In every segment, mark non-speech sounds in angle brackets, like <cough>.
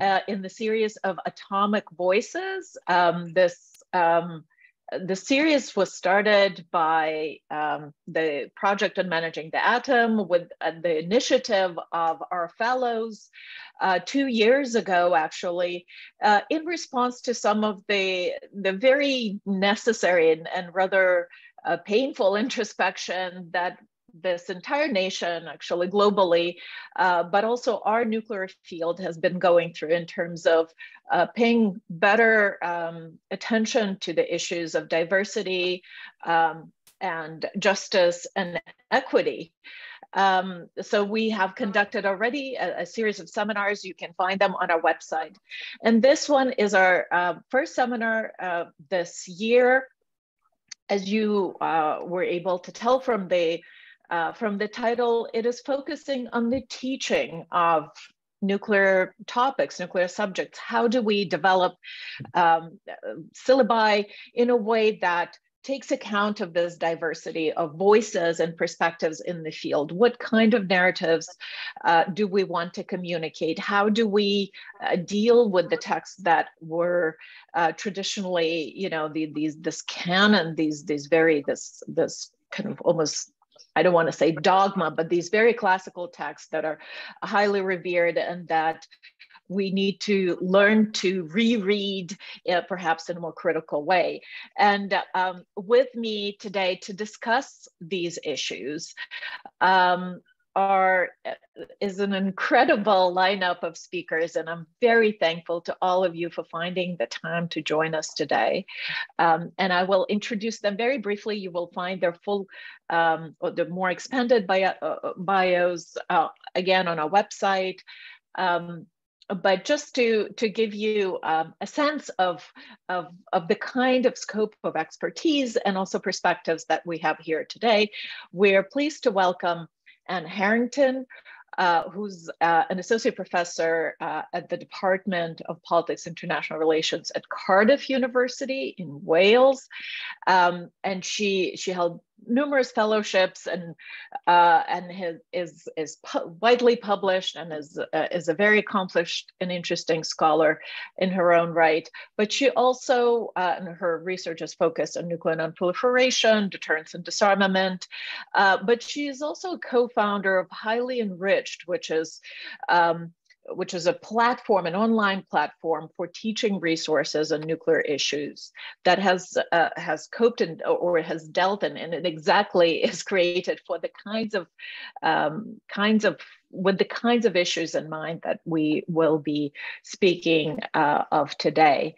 uh, in the series of Atomic Voices. Um, this um, the series was started by um, the project on managing the atom with uh, the initiative of our fellows uh, two years ago, actually, uh, in response to some of the, the very necessary and, and rather uh, painful <laughs> introspection that this entire nation, actually globally, uh, but also our nuclear field has been going through in terms of uh, paying better um, attention to the issues of diversity um, and justice and equity. Um, so we have conducted already a, a, series of seminars. You can find them on our website. And this one is our uh, first seminar uh, this year. As you uh, were able to tell from the uh, from the title, it is focusing on the teaching of nuclear topics, nuclear subjects. How do we develop um, syllabi in a way that takes account of this diversity of voices and perspectives in the field. What kind of narratives uh, do we want to communicate? How do we uh, deal with the texts that were uh, traditionally, you know, the, these this canon, these these very this this kind of almost I don't want to say dogma, but these very classical texts that are highly revered and that we need to learn to reread uh, perhaps in a more critical way. And um, with me today to discuss these issues um, are uh, is an incredible lineup of speakers and i'm very thankful to all of you for finding the time to join us today. Um, and i will introduce them very briefly. You will find their full um, or the more expanded bio, uh, bios uh, again on our website. Um, but just to to give you um, a sense of, of of the kind of scope of expertise and also perspectives that we have here today, we're pleased to welcome Anne Harrington, uh, who's uh, an associate professor uh, at the Department of Politics International Relations at Cardiff University in Wales. Um, and she, she held numerous fellowships and uh, and his, is is pu widely published and is uh, is a very accomplished and interesting scholar in her own right. But she also uh, and her research is focused on nuclear nonproliferation, deterrence and disarmament. Uh, but she is also a co-founder of Highly Enriched, which is um, which is a platform, an online platform for teaching resources on nuclear issues that has uh, has coped in, or has dealt in, and it exactly <laughs> is created for the kinds of um, kinds of with the kinds of issues in mind that we will be speaking uh, of today.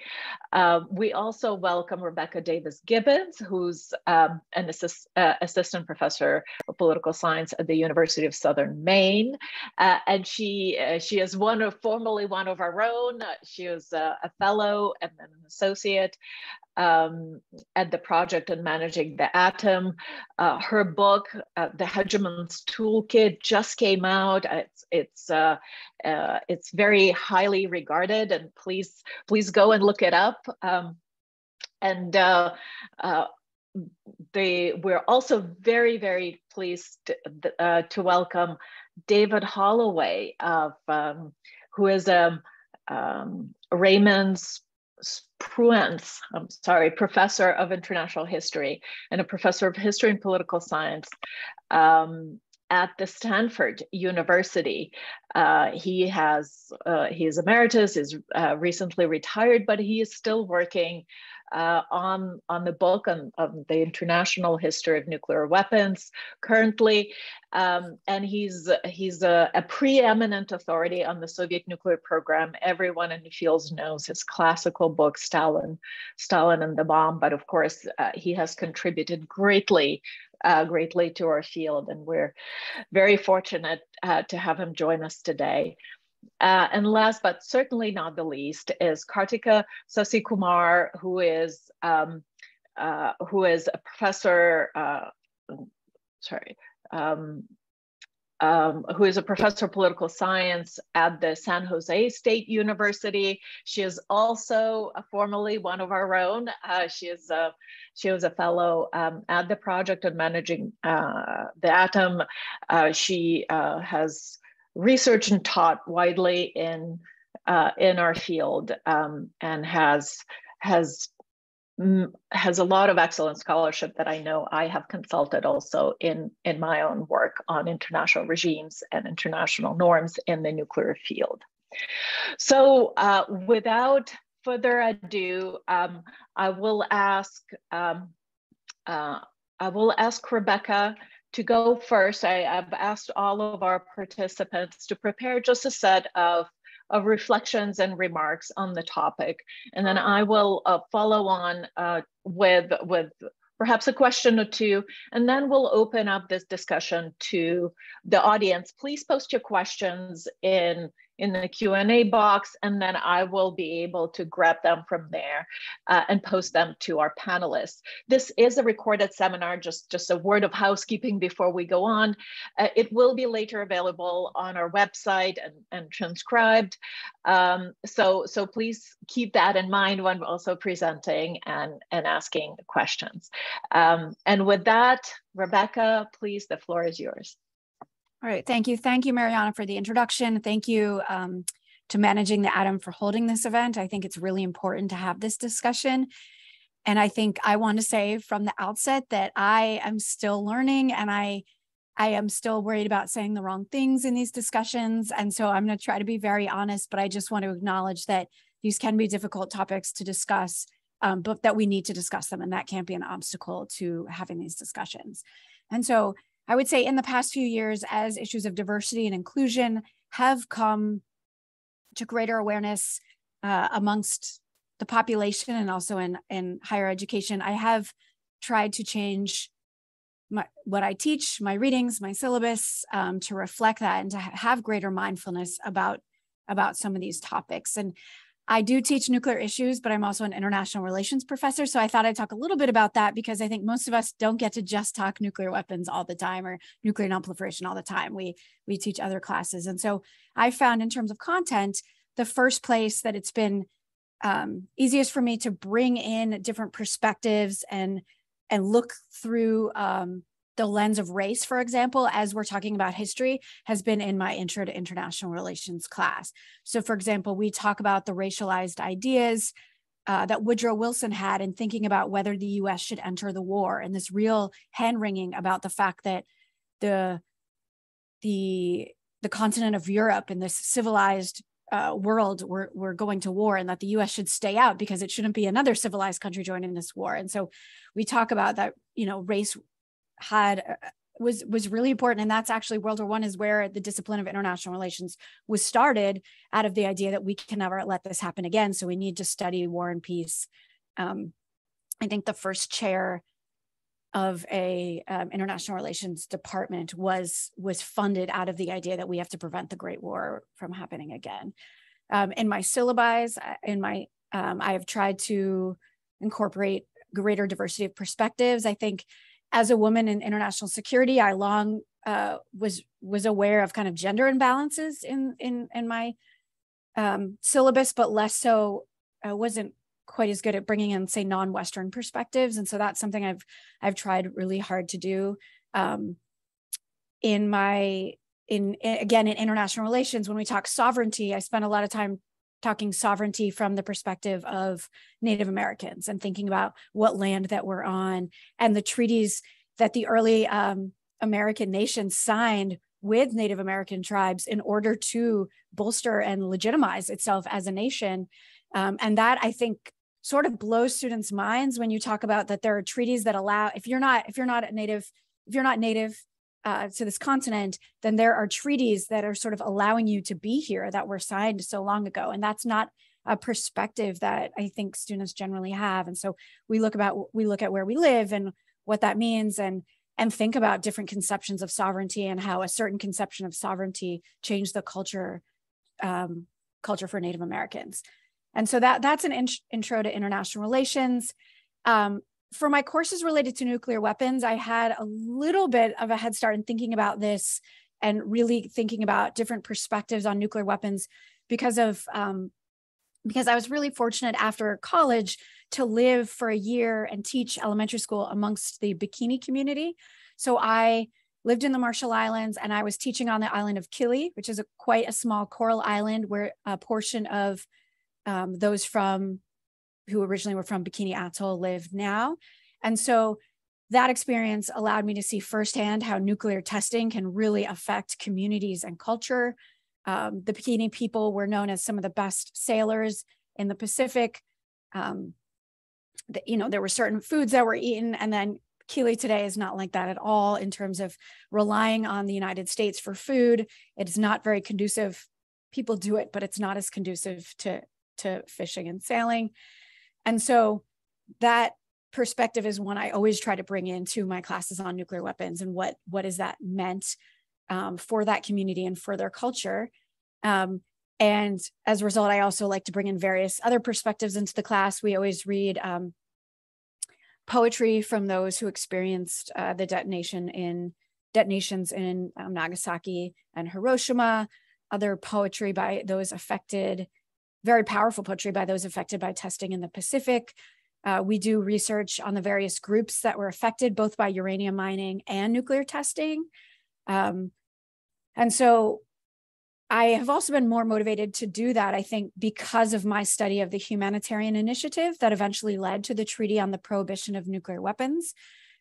Uh, we also welcome Rebecca Davis Gibbons, who's um, an assist, uh, assistant professor of political science at the University of Southern Maine. Uh, and she, uh, she is one of, formerly one of our own. She was a fellow and then an associate um, at the project on managing the atom. Uh, her book, uh, The Hegemon's Toolkit, just came out. It's it's uh, uh it's very highly regarded, and please please go and look it up. Um, and uh, uh, they we're also very very pleased to, to welcome David Holloway of um, who is a um, um, Raymond's Spruance, I'm sorry, professor of international history and a professor of history and political science um, at the Stanford University. Uh, he has, uh, is emeritus, is uh, recently retired, but he is still working uh, on, on the book on, on, the international history of nuclear weapons currently. Um, and he's, he's a, a, preeminent authority on the Soviet nuclear program. Everyone in the field knows his classical book, Stalin, Stalin and the Bomb. But of course, uh, he has contributed greatly uh, greatly to our field, and we're very fortunate uh, to have him join us today. Uh, and last but certainly not the least is Karthika Sasikumar, who is um, uh, who is a professor. Uh, sorry. Um, um, who is a professor of political science at the San Jose State University. She is also formerly one of our own. Uh, she is a, she was a fellow um, at the project on managing uh, the atom. Uh, she uh, has researched and taught widely in uh, in our field um, and has has has a lot of excellent scholarship that I know I have consulted also in, in my own work on international regimes and international norms in the nuclear field. So uh, without further ado, um, I will ask um, uh, I will ask Rebecca to go first. I, have asked all of our participants to prepare just a set of of reflections and remarks on the topic. And then I will uh, follow on uh, with, with perhaps a question or two, and then we'll open up this discussion to the audience. Please post your questions in in the Q&A box, and then I will be able to grab them from there uh, and post them to our panelists. This is a recorded seminar, just, just a word of housekeeping before we go on. Uh, it will be later available on our website and, and transcribed. Um, so, so please keep that in mind when also presenting and, and asking questions. Um, and with that, Rebecca, please, the floor is yours. All right, thank you. Thank you, Mariana, for the introduction. Thank you um, to Managing the Atom for holding this event. I think it's really important to have this discussion. And I think I want to say from the outset that I am still learning and I I am still worried about saying the wrong things in these discussions. And so I'm going to try to be very honest, but I just want to acknowledge that these can be difficult topics to discuss, um, but that we need to discuss them. And that can't be an obstacle to having these discussions. And so I would say in the past few years, as issues of diversity and inclusion have come to greater awareness uh, amongst the population and also in, in higher education, I have tried to change my, what I teach, my readings, my syllabus um, to reflect that and to have greater mindfulness about about some of these topics. And I do teach nuclear issues, but I'm also an international relations professor. So I thought I'd talk a little bit about that because I think most of us don't get to just talk nuclear weapons all the time or nuclear nonproliferation all the time. We we teach other classes, and so I found in terms of content, the first place that it's been um, easiest for me to bring in different perspectives and and look through um, the lens of race, for example, as we're talking about history, has been in my intro to international relations class. So, for example, we talk about the racialized ideas uh, that Woodrow Wilson had in thinking about whether the US should enter the war, and this real hand wringing about the fact that the the the continent of Europe and this civilized uh, world we're, we're going to war and that the US should stay out because it shouldn't be another civilized country joining this war. And so we talk about that, you know, race had uh, was was really important. And that's actually world war one is where the discipline of international relations was started out of the idea that we can never let this happen again. So we need to study war and peace. Um, i think the first chair of a um, international relations department was was funded out of the idea that we have to prevent the great war from happening again. Um, in my syllabi uh, in my um, i have tried to incorporate greater diversity of perspectives. I think as a woman in international security, I long uh, was was aware of kind of gender imbalances in in in my um, syllabus, but less so. I wasn't quite as good at bringing in, say, non-Western perspectives, and so that's something I've I've tried really hard to do. Um, in my in, in again in international relations, when we talk sovereignty, I spend a lot of time talking sovereignty from the perspective of Native Americans and thinking about what land that we're on and the treaties that the early um, American nations signed with Native American tribes in order to bolster and legitimize itself as a nation. Um, and that I think sort of blows students' minds when you talk about that there are treaties that allow if you're not if you're not a native if you're not native uh, to this continent, then there are treaties that are sort of allowing you to be here that were signed so long ago. And that's not a perspective that I think students generally have. And so we look about we look at where we live and what that means and and think about different conceptions of sovereignty and how a certain conception of sovereignty changed the culture um, culture for Native Americans. And so that that's an in- intro to international relations. Um, for my courses related to nuclear weapons, I had a little bit of a head start in thinking about this and really thinking about different perspectives on nuclear weapons because of um, because I was really fortunate after college to live for a year and teach elementary school amongst the bikini community. So I lived in the Marshall Islands, and I was teaching on the island of Kili, which is a, quite a small coral island where a portion of um, those from who originally were from Bikini Atoll live now. And so that experience allowed me to see firsthand how nuclear testing can really affect communities and culture. Um, the Bikini people were known as some of the best sailors in the Pacific. Um, the, you know, there were certain foods that were eaten, and then Kili today is not like that at all in terms of relying on the United States for food. It is not very conducive. People do it, but it's not as conducive to to fishing and sailing. And so that perspective is one I always try to bring into my classes on nuclear weapons and what what is that meant um, for that community and for their culture. Um, and as a result, I also like to bring in various other perspectives into the class. We always read um, poetry from those who experienced uh, the detonation in detonations in um, Nagasaki and Hiroshima, other poetry by those affected, very powerful poetry by those affected by testing in the Pacific. Uh, we do research on the various groups that were affected both by uranium mining and nuclear testing. Um, and so I have also been more motivated to do that, I think, because of my study of the humanitarian initiative that eventually led to the Treaty on the Prohibition of Nuclear Weapons,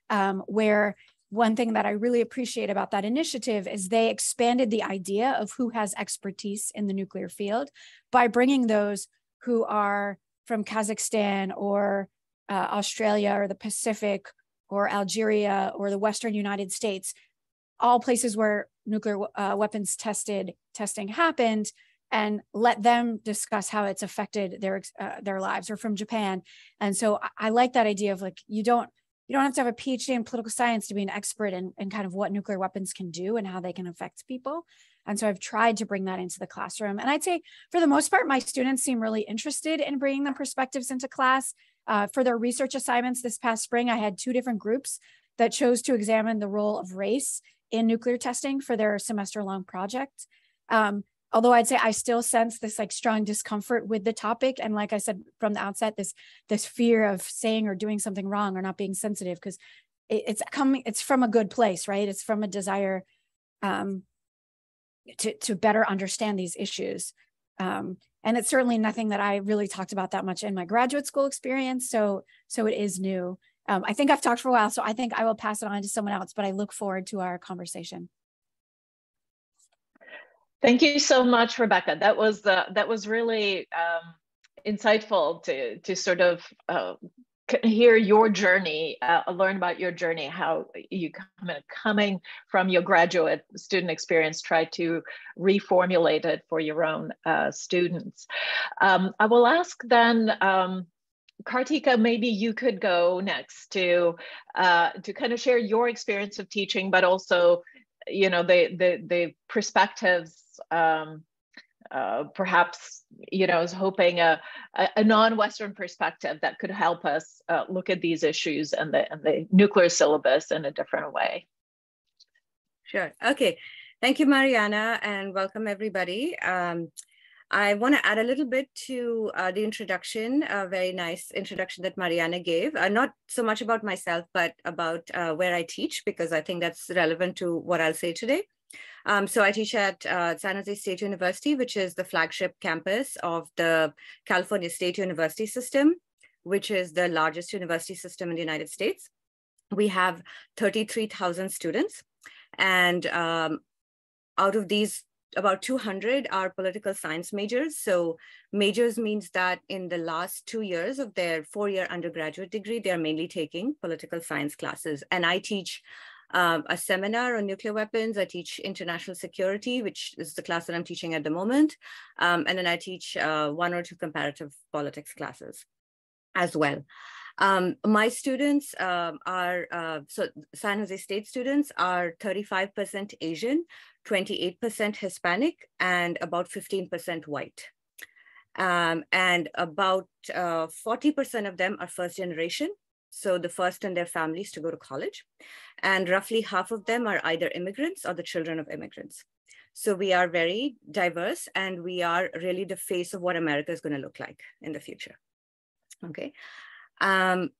um, where one thing that I really appreciate about that initiative is they expanded the idea of who has expertise in the nuclear field by bringing those who are from Kazakhstan or uh, Australia or the Pacific or Algeria or the Western United States, all places where nuclear uh, weapons tested testing happened and let them discuss how it's affected their uh, their lives or from Japan. And so I, I, like that idea of like you don't you don't have to have a PhD in political science to be an expert in, in kind of what nuclear weapons can do and how they can affect people. And so I've tried to bring that into the classroom. And I'd say for the most part, my students seem really interested in bringing the perspectives into class. Uh, for their research assignments this past spring, I had two different groups that chose to examine the role of race in nuclear testing for their semester long project. Um, although I'd say I still sense this like strong discomfort with the topic. And like I said from the outset, this, this fear of saying or doing something wrong or not being sensitive because it, it's coming, it's from a good place, right? It's from a desire um, to, to better understand these issues. Um, and it's certainly nothing that I really talked about that much in my graduate school experience. So, so it is new. Um, I think I've talked for a while, so I think I will pass it on to someone else, but I look forward to our conversation. Thank you so much, Rebecca. That was uh, that was really um, insightful to to sort of uh, hear your journey, uh, learn about your journey, how you coming from your graduate student experience, try to reformulate it for your own uh, students. Um, I will ask then. Um, Karthika, maybe you could go next to uh, to kind of share your experience of teaching, but also, you know, the the the perspectives. Um, uh, perhaps you know, is hoping a, a, non-Western perspective that could help us uh, look at these issues and the and the nuclear syllabus in a different way. Sure. Okay. Thank you, Mariana, and welcome everybody. Um, I want to add a little bit to uh, the introduction, a very nice introduction that Mariana gave, uh, not so much about myself, but about uh, where I teach, because I think that's relevant to what I'll say today. Um, so I teach at uh, San Jose State University, which is the flagship campus of the California State University system, which is the largest university system in the United States. We have 33,000 students. And um, out of these about 200 are political science majors. So majors means that in the last two years of their four-year undergraduate degree, they're mainly taking political science classes. And I teach um, a seminar on nuclear weapons. I teach international security, which is the class that I'm teaching at the moment. Um, and then I teach uh, one or two comparative politics classes as well. Um, my students um, are, uh, so San Jose State students are 35% Asian, 28% Hispanic, and about 15% white. Um, and about 40% uh, of them are first generation. So the first in their families to go to college. And roughly half of them are either immigrants or the children of immigrants. So we are very diverse and we are really the face of what America is going to look like in the future. Okay. Um,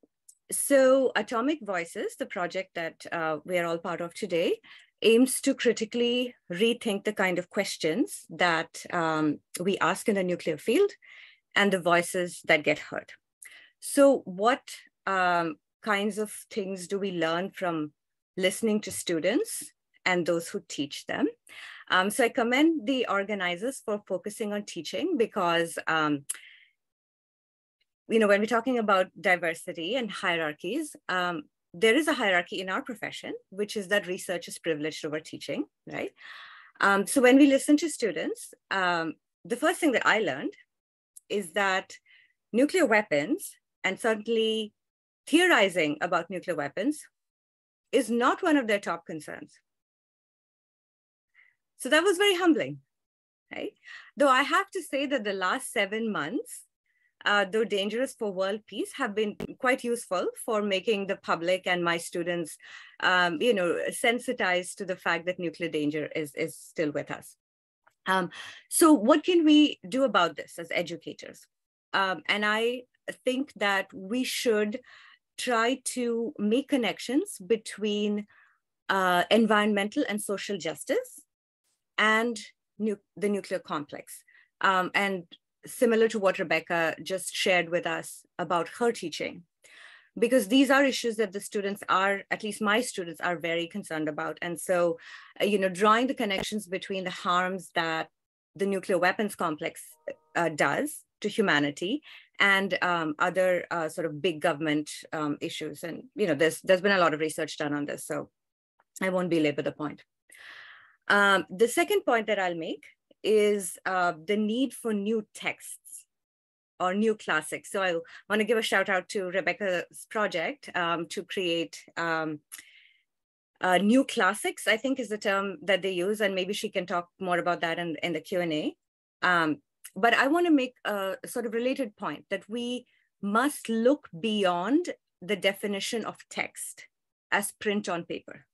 so Atomic Voices, the project that uh, we are all part of today, aims to critically rethink the kind of questions that um, we ask in the nuclear field and the voices that get heard. So what um, kinds of things do we learn from listening to students and those who teach them? Um, so I commend the organizers for focusing on teaching because um, you know, when we're talking about diversity and hierarchies, um, there is a hierarchy in our profession, which is that research is privileged over teaching, right? Um, so when we listen to students, um, the first thing that I learned is that nuclear weapons, and certainly theorizing about nuclear weapons, is not one of their top concerns. So that was very humbling, right? Though I have to say that the last seven months, uh, though dangerous for world peace, have been quite useful for making the public and my students, um, you know, sensitized to the fact that nuclear danger is, is still with us. Um, so what can we do about this as educators? Um, and I think that we should try to make connections between uh, environmental and social justice and nu the nuclear complex. Um, and similar to what Rebecca just shared with us about her teaching, because these are issues that the students are, at least my students are very concerned about. And so, uh, you know, drawing the connections between the harms that the nuclear weapons complex uh, does to humanity and um, other uh, sort of big government um, issues. And, you know, there's, there's been a lot of research done on this, so I won't belabor the point. Um, the second point that I'll make is uh, the need for new texts or new classics. So I want to give a shout out to Rebecca's project um, to create um, uh, new classics, I think is the term that they use, and maybe she can talk more about that in, in the Q&A. Um, but I want to make a sort of related point that we must look beyond the definition of text as print on paper.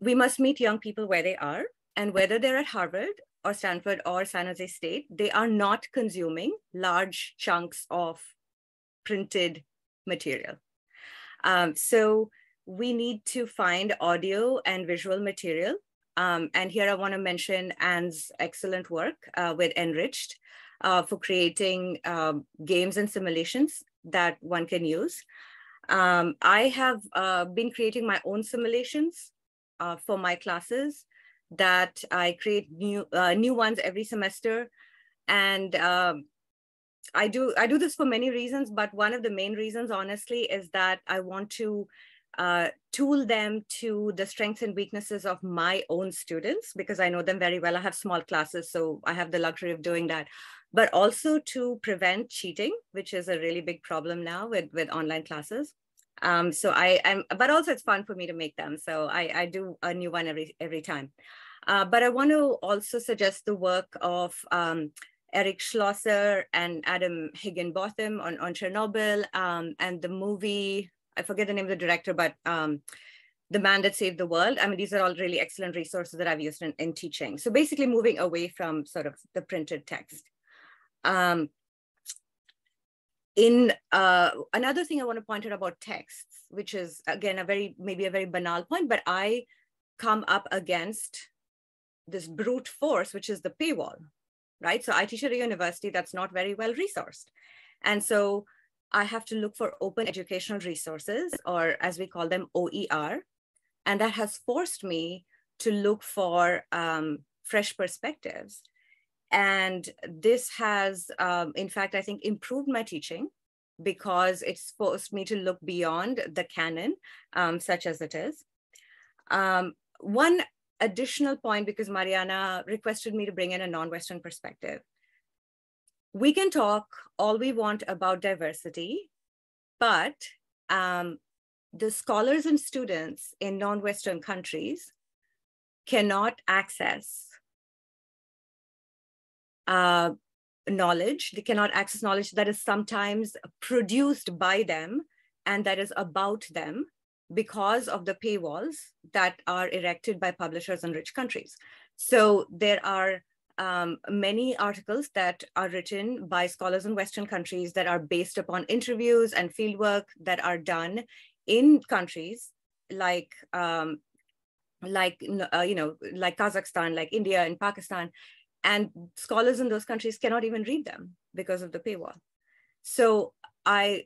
We must meet young people where they are and whether they're at Harvard or Stanford or San Jose State, they are not consuming large chunks of printed material. Um, so we need to find audio and visual material. Um, and here I want to mention Anne's excellent work uh, with Enriched uh, for creating um, games and simulations that one can use. Um, I have uh, been creating my own simulations uh, for my classes that I create new uh, new ones every semester, and um, I do I do this for many reasons. But one of the main reasons, honestly, is that I want to uh, tool them to the strengths and weaknesses of my own students because I know them very well. I have small classes, so I have the luxury of doing that. But also to prevent cheating, which is a really big problem now with with online classes. Um, so I am, but also it's fun for me to make them. So I, I do a new one every every time. Uh, but I want to also suggest the work of um, Eric Schlosser and Adam Higginbotham on, on Chernobyl um, and the movie, I forget the name of the director, but um, The Man That Saved the World. I mean, these are all really excellent resources that I've used in, in teaching. So basically moving away from sort of the printed text. Um, in uh, another thing I want to point out about texts, which is again, a very, maybe a very banal point, but I come up against this brute force, which is the paywall, right? So I teach at a university that's not very well resourced. And so I have to look for open educational resources, or as we call them, OER. And that has forced me to look for um, fresh perspectives. And this has, um, in fact, I think improved my teaching because it's forced me to look beyond the canon, um, such as it is. Um, one additional point because Mariana requested me to bring in a non-Western perspective. We can talk all we want about diversity, but um, the scholars and students in non-Western countries cannot access uh, knowledge. They cannot access knowledge that is sometimes produced by them and that is about them because of the paywalls that are erected by publishers in rich countries. So there are um, many articles that are written by scholars in Western countries that are based upon interviews and fieldwork that are done in countries like um, like uh, you know like kazakhstan like india and pakistan and scholars in those countries cannot even read them because of the paywall. So i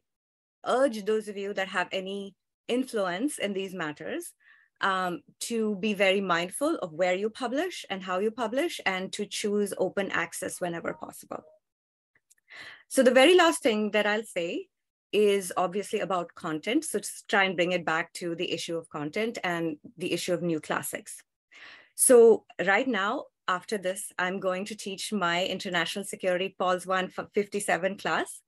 urge those of you that have any influence in these matters um, to be very mindful of where you publish and how you publish and to choose open access whenever possible. So the very last thing that I'll say is obviously about content. So to try and bring it back to the issue of content and the issue of new classics. So right now, after this, I'm going to teach my International Security POLS 157 class.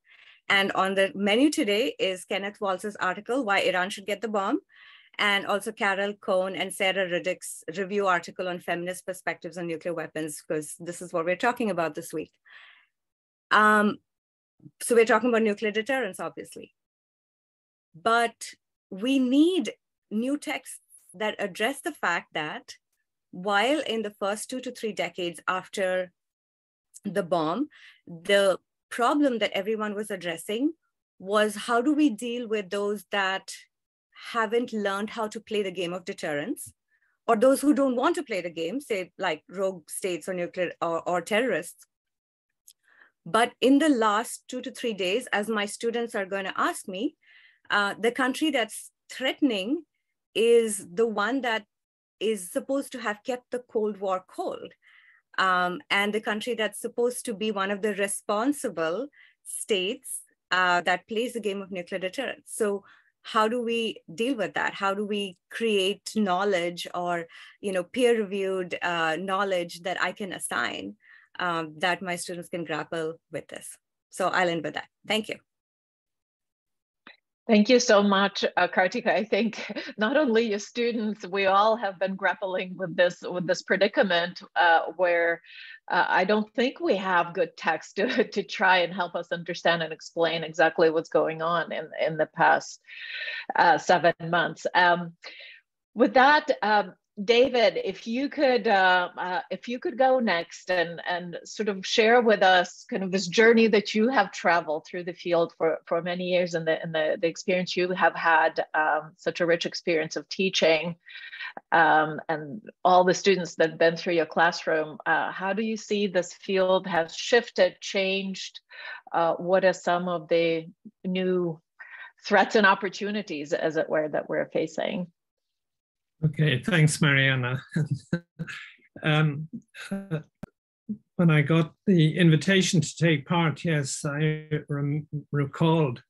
And on the menu today is Kenneth Waltz's article, Why Iran Should Get the Bomb, and also Carol Cohn and Sara Ruddick's review article on feminist perspectives on nuclear weapons, because this is what we're talking about this week. Um, so we're talking about nuclear deterrence, obviously. But we need new texts that address the fact that while in the first two to three decades after the bomb, the problem that everyone was addressing was how do we deal with those that haven't learned how to play the game of deterrence, or those who don't want to play the game, say like rogue states or nuclear or, or terrorists. But in the last two to three days, as my students are going to ask me, uh, the country that's threatening is the one that is supposed to have kept the Cold War cold. Um, and the country that's supposed to be one of the responsible states uh, that plays the game of nuclear deterrence. So how do we deal with that? How do we create knowledge or you know peer reviewed uh, knowledge that i can assign um, that my students can grapple with this? So i'll end with that. Thank you Thank you so much, uh, Karthika. I think <laughs> not only your students, we all have been grappling with this with this predicament uh, where uh, I don't think we have good text <laughs> to, to try and help us understand and explain exactly what's going on in, in the past uh, seven months. Um, with that, um, David, if you could, uh, uh, if you could go next and and sort of share with us kind of this journey that you have traveled through the field for for many years and the and the, the experience you have had, um, such a rich experience of teaching, um, and all the students that have been through your classroom. Uh, how do you see this field has shifted, changed? Uh, what are some of the new threats and opportunities, as it were, that we're facing? Okay, thanks, Mariana. <laughs> um, uh, when I got the invitation to take part, yes, I recalled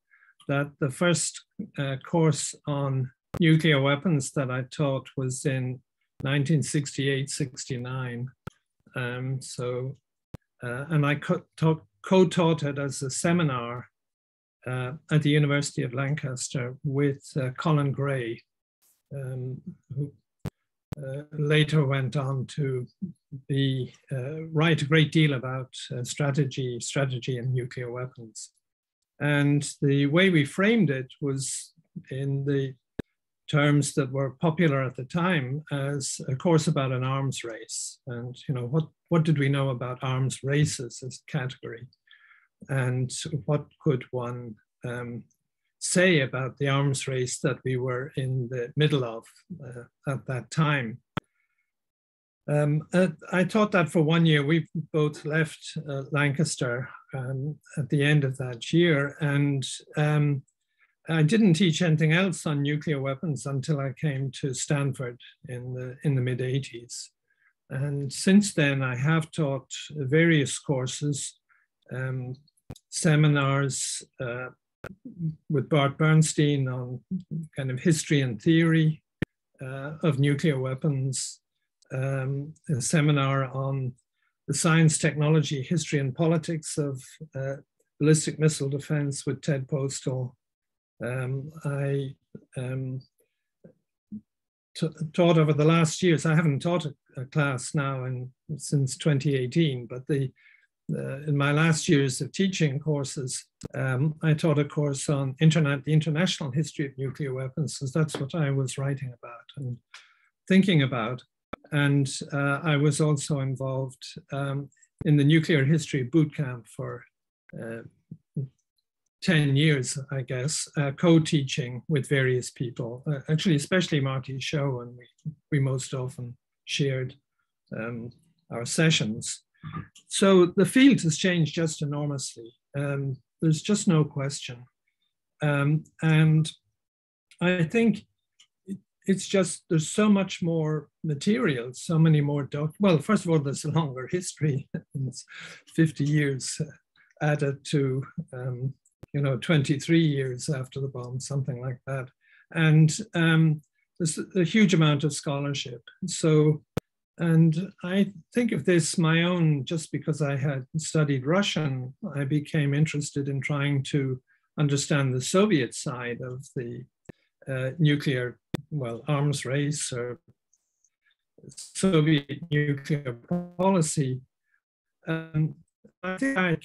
that the first uh, course on nuclear weapons that I taught was in 1968 69. Um, so, uh, and I co taught it as a seminar uh, at the University of Lancaster with uh, Colin Gray, um, who uh, later went on to be uh, write a great deal about uh, strategy, strategy and nuclear weapons. And the way we framed it was in the terms that were popular at the time as a course about an arms race. And you know, what, what did we know about arms races as a category? And what could one um, say about the arms race that we were in the middle of uh, at that time. Um, I taught that for one year. We both left uh, Lancaster um, at the end of that year, and um, I didn't teach anything else on nuclear weapons until I came to Stanford in the in the mid '80s. And since then, I have taught various courses, um, seminars, uh, with Bart Bernstein on kind of history and theory uh, of nuclear weapons, um, a seminar on the science, technology, history, and politics of uh, ballistic missile defense with Ted Postol. Um, I um, taught over the last years, I haven't taught a, a class now in, since 2018, but the uh, in my last years of teaching courses, um, I taught a course on internet, the international history of nuclear weapons, because that's what I was writing about and thinking about. And uh, I was also involved um, in the nuclear history boot camp for uh, 10 years, I guess, uh, co-teaching with various people, uh, actually, especially Marty Show, and we, we most often shared um, our sessions. So the field has changed just enormously. Um, there's just no question. Um, and I think it's just there's so much more material, so many more doc. Well, first of all, there's a longer history. <laughs> it's 50 years added to, um, you know, 23 years after the bomb, something like that, and um, there's a huge amount of scholarship. So, and I think of this my own just because I had studied Russian, I became interested in trying to understand the Soviet side of the uh, nuclear, well, arms race or Soviet nuclear policy. Um, I think I,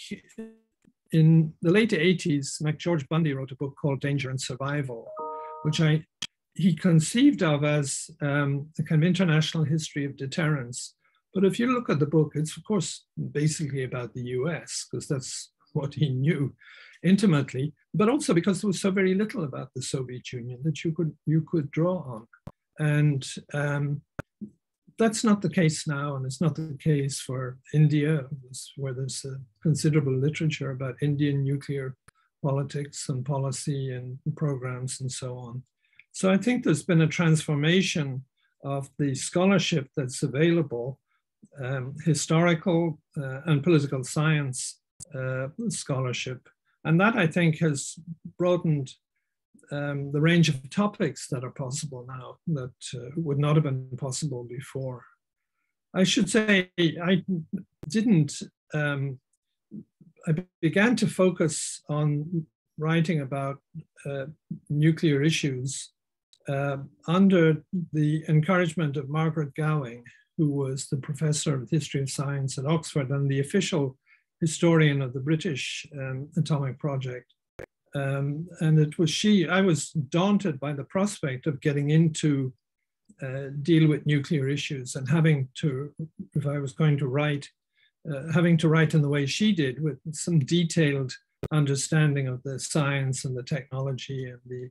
in the late 80s, McGeorge Bundy wrote a book called Danger and Survival, which I he conceived of as um, kind of international history of deterrence. But if you look at the book, it's of course basically about the US, because that's what he knew intimately, but also because there was so very little about the Soviet Union that you could you could draw on. And um, that's not the case now, and it's not the case for India, where there's considerable literature about Indian nuclear politics and policy and programs and so on. So I think there's been a transformation of the scholarship that's available, um, historical uh, and political science uh, scholarship. And that I think has broadened um, the range of topics that are possible now that uh, would not have been possible before. I should say I didn't, um, I began to focus on writing about uh, nuclear issues uh, under the encouragement of Margaret Gowing, who was the professor of history of science at Oxford and the official historian of the British um, atomic project. Um, and it was she, I was daunted by the prospect of getting into uh, deal with nuclear issues and having to, if I was going to write, uh, having to write in the way she did with some detailed understanding of the science and the technology and the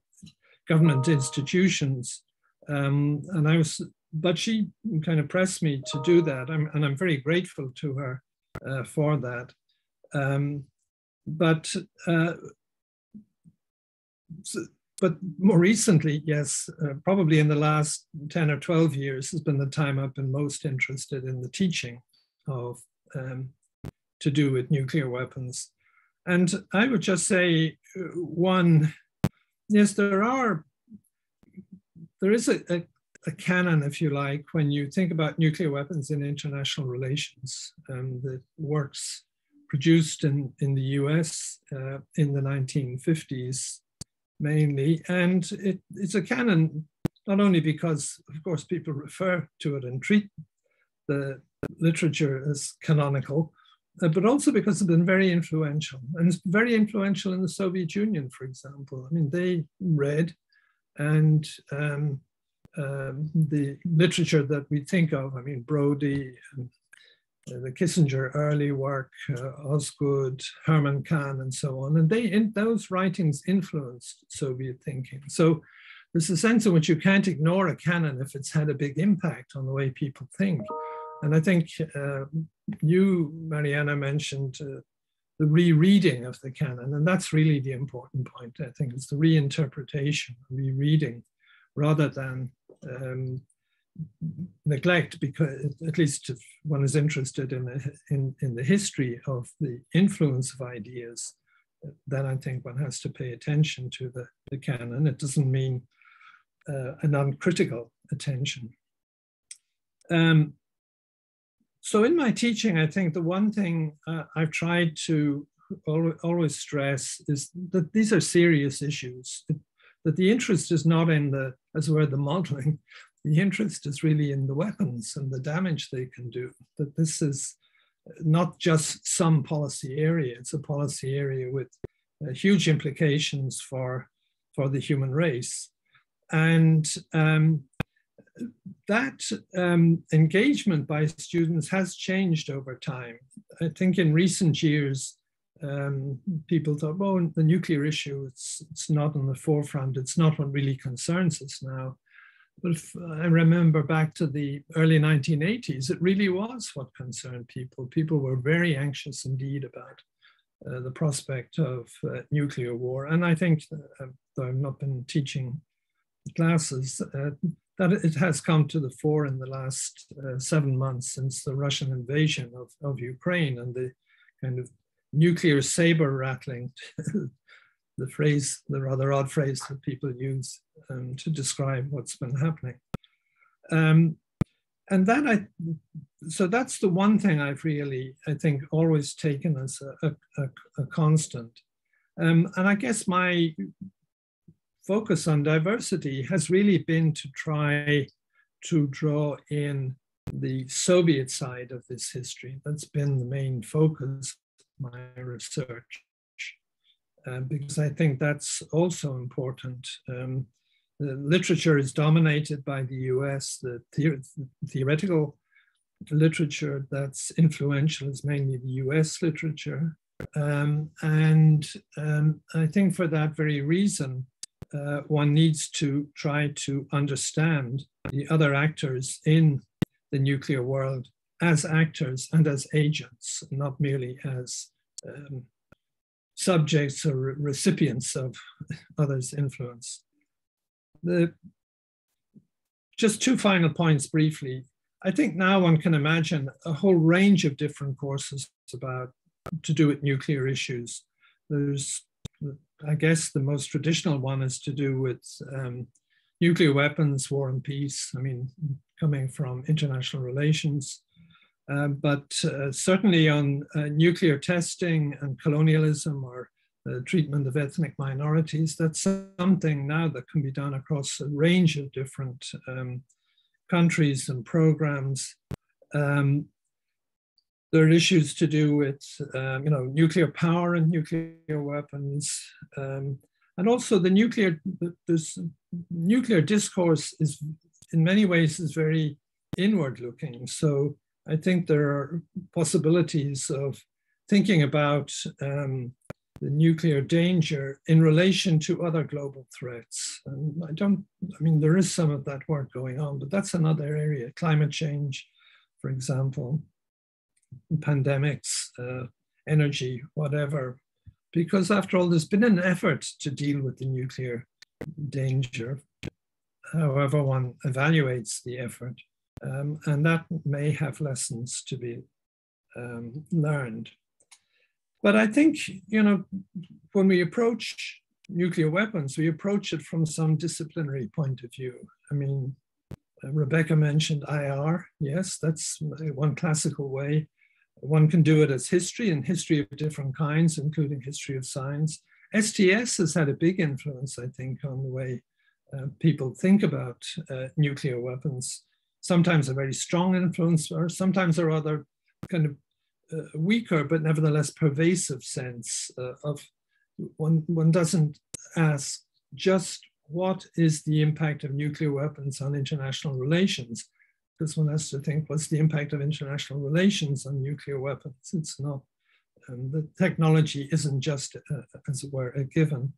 government institutions. Um, and I was, but she kind of pressed me to do that. I'm, and I'm very grateful to her uh, for that. Um, but uh, but more recently, yes, uh, probably in the last 10 or 12 years has been the time I've been most interested in the teaching of um, to do with nuclear weapons. And I would just say uh, one, yes, there are, there is a, a, a, canon, if you like, when you think about nuclear weapons in international relations um, that works produced in, in the US uh, in the 1950s mainly. And it, it's a canon not only because, of course, people refer to it and treat the literature as canonical, uh, but also because it's been very influential. And it's very influential in the Soviet Union, for example. I mean, they read and um, um, the literature that we think of, I mean, Brodie, and uh, the Kissinger early work, uh, Osgood, Herman Kahn, and so on. And they, in, those writings influenced Soviet thinking. So there's a sense in which you can't ignore a canon if it's had a big impact on the way people think. And I think uh, you, Mariana, mentioned uh, the rereading of the canon, and that's really the important point. I think it's the reinterpretation, rereading, rather than um, neglect because at least if one is interested in, in, in the history of the influence of ideas, then I think one has to pay attention to the, the canon. It doesn't mean uh, an uncritical attention. Um, so in my teaching, I think the one thing uh, I've tried to always stress is that these are serious issues. That the interest is not in the, as it were, the modeling, <laughs> the interest is really in the weapons and the damage they can do. That this is not just some policy area, it's a policy area with uh, huge implications for, for the human race. And um, that um, engagement by students has changed over time. I think in recent years, um, people thought, well, the nuclear issue, it's, it's not on the forefront. It's not what really concerns us now. But if I remember back to the early 1980s, it really was what concerned people. People were very anxious indeed about uh, the prospect of uh, nuclear war. And I think, uh, though I've not been teaching classes, uh, that it has come to the fore in the last uh, seven months since the Russian invasion of, of Ukraine and the kind of nuclear saber rattling, <laughs> the phrase, the rather odd phrase that people use um, to describe what's been happening. Um, and that I, so that's the one thing I've really, I think, always taken as a, a, a constant. Um, and I guess my focus on diversity has really been to try to draw in the Soviet side of this history. That's been the main focus of my research, uh, because I think that's also important. Um, the literature is dominated by the US. The, the theoretical literature that's influential is mainly the US literature. Um, and um, I think for that very reason, uh, one needs to try to understand the other actors in the nuclear world as actors and as agents, not merely as um, subjects or recipients of <laughs> others' influence. The, just two final points briefly. I think now one can imagine a whole range of different courses about to do with nuclear issues. There's I guess the most traditional one is to do with um, nuclear weapons, war and peace. I mean, coming from international relations. Um, but uh, certainly on uh, nuclear testing and colonialism or the treatment of ethnic minorities, that's something now that can be done across a range of different um, countries and programs. Um, there are issues to do with, um, you know, nuclear power and nuclear weapons, um, and also the nuclear. This nuclear discourse is, in many ways, is very inward-looking. So I think there are possibilities of thinking about um, the nuclear danger in relation to other global threats. And I don't, I mean, there is some of that work going on, but that's another area. Climate change, for example pandemics, uh, energy, whatever. Because after all, there's been an effort to deal with the nuclear danger, however one evaluates the effort. Um, and that may have lessons to be um, learned. But I think, you know, when we approach nuclear weapons, we approach it from some disciplinary point of view. I mean, Rebecca mentioned IR. Yes, that's one classical way. One can do it as history and history of different kinds, including history of science. STS has had a big influence, I think, on the way uh, people think about uh, nuclear weapons. Sometimes a very strong influence, or sometimes a rather kind of uh, weaker, but nevertheless pervasive sense uh, of one, one doesn't ask just what is the impact of nuclear weapons on international relations, because one has to think what's the impact of international relations on nuclear weapons. It's not, um, the technology isn't just, uh, as it were, a given.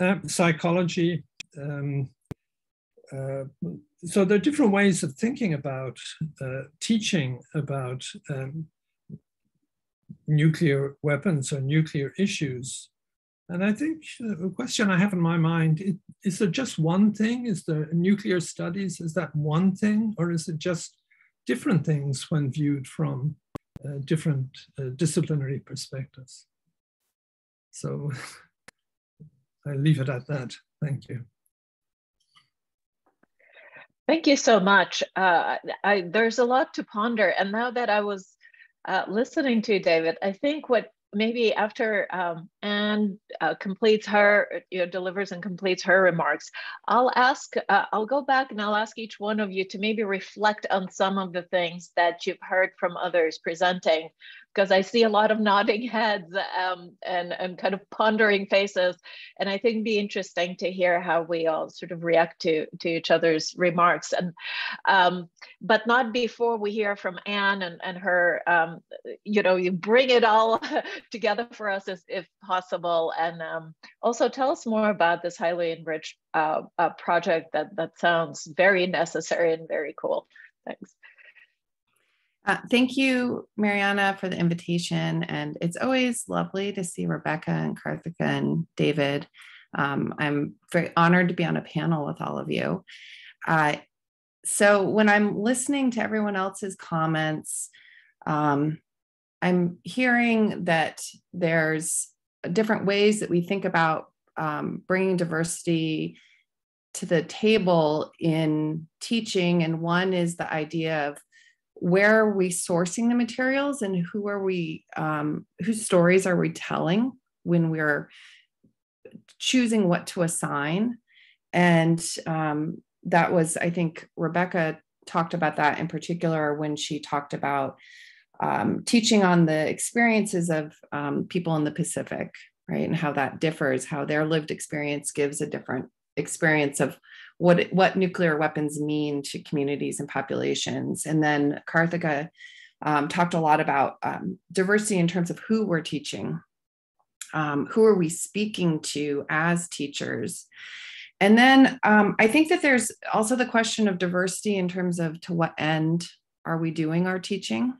Uh, psychology, um, uh, so there are different ways of thinking about uh, teaching about um, nuclear weapons or nuclear issues and I think the question I have in my mind is, there just one thing? Is there nuclear studies? Is that one thing? Or is it just different things when viewed from uh, different uh, disciplinary perspectives? So <laughs> I leave it at that. Thank you. Thank you so much. Uh, I, there's a lot to ponder. And now that I was uh, listening to David, I think what maybe after um, Anne uh, completes her, you know, delivers and completes her remarks, I'll ask, uh, I'll go back and I'll ask each one of you to maybe reflect on some of the things that you've heard from others presenting because I see a lot of nodding heads um, and, and kind of pondering faces. And I think it'd be interesting to hear how we all sort of react to, to each other's remarks. And um, but not before we hear from Anne and, and her, um, you know, you bring it all <laughs> together for us as, if possible. And um, also tell us more about this highly enriched uh, uh, project that, that sounds very necessary and very cool. Thanks. Uh, thank you, Mariana, for the invitation. And it's always lovely to see Rebecca and Karthika and David. Um, I'm very honored to be on a panel with all of you. Uh, so when I'm listening to everyone else's comments, um, I'm hearing that there's different ways that we think about um, bringing diversity to the table in teaching. And one is the idea of where are we sourcing the materials and who are we um, whose stories are we telling when we're choosing what to assign? And um, that was i think rebecca talked about that in particular when she talked about um, teaching on the experiences of um, people in the pacific right? And how that differs how their lived experience gives a different experience of what what nuclear weapons mean to communities and populations. And then Karthika um, talked a lot about um, diversity in terms of who we're teaching, um, who are we speaking to as teachers. And then um, I think that there's also the question of diversity in terms of to what end are we doing our teaching?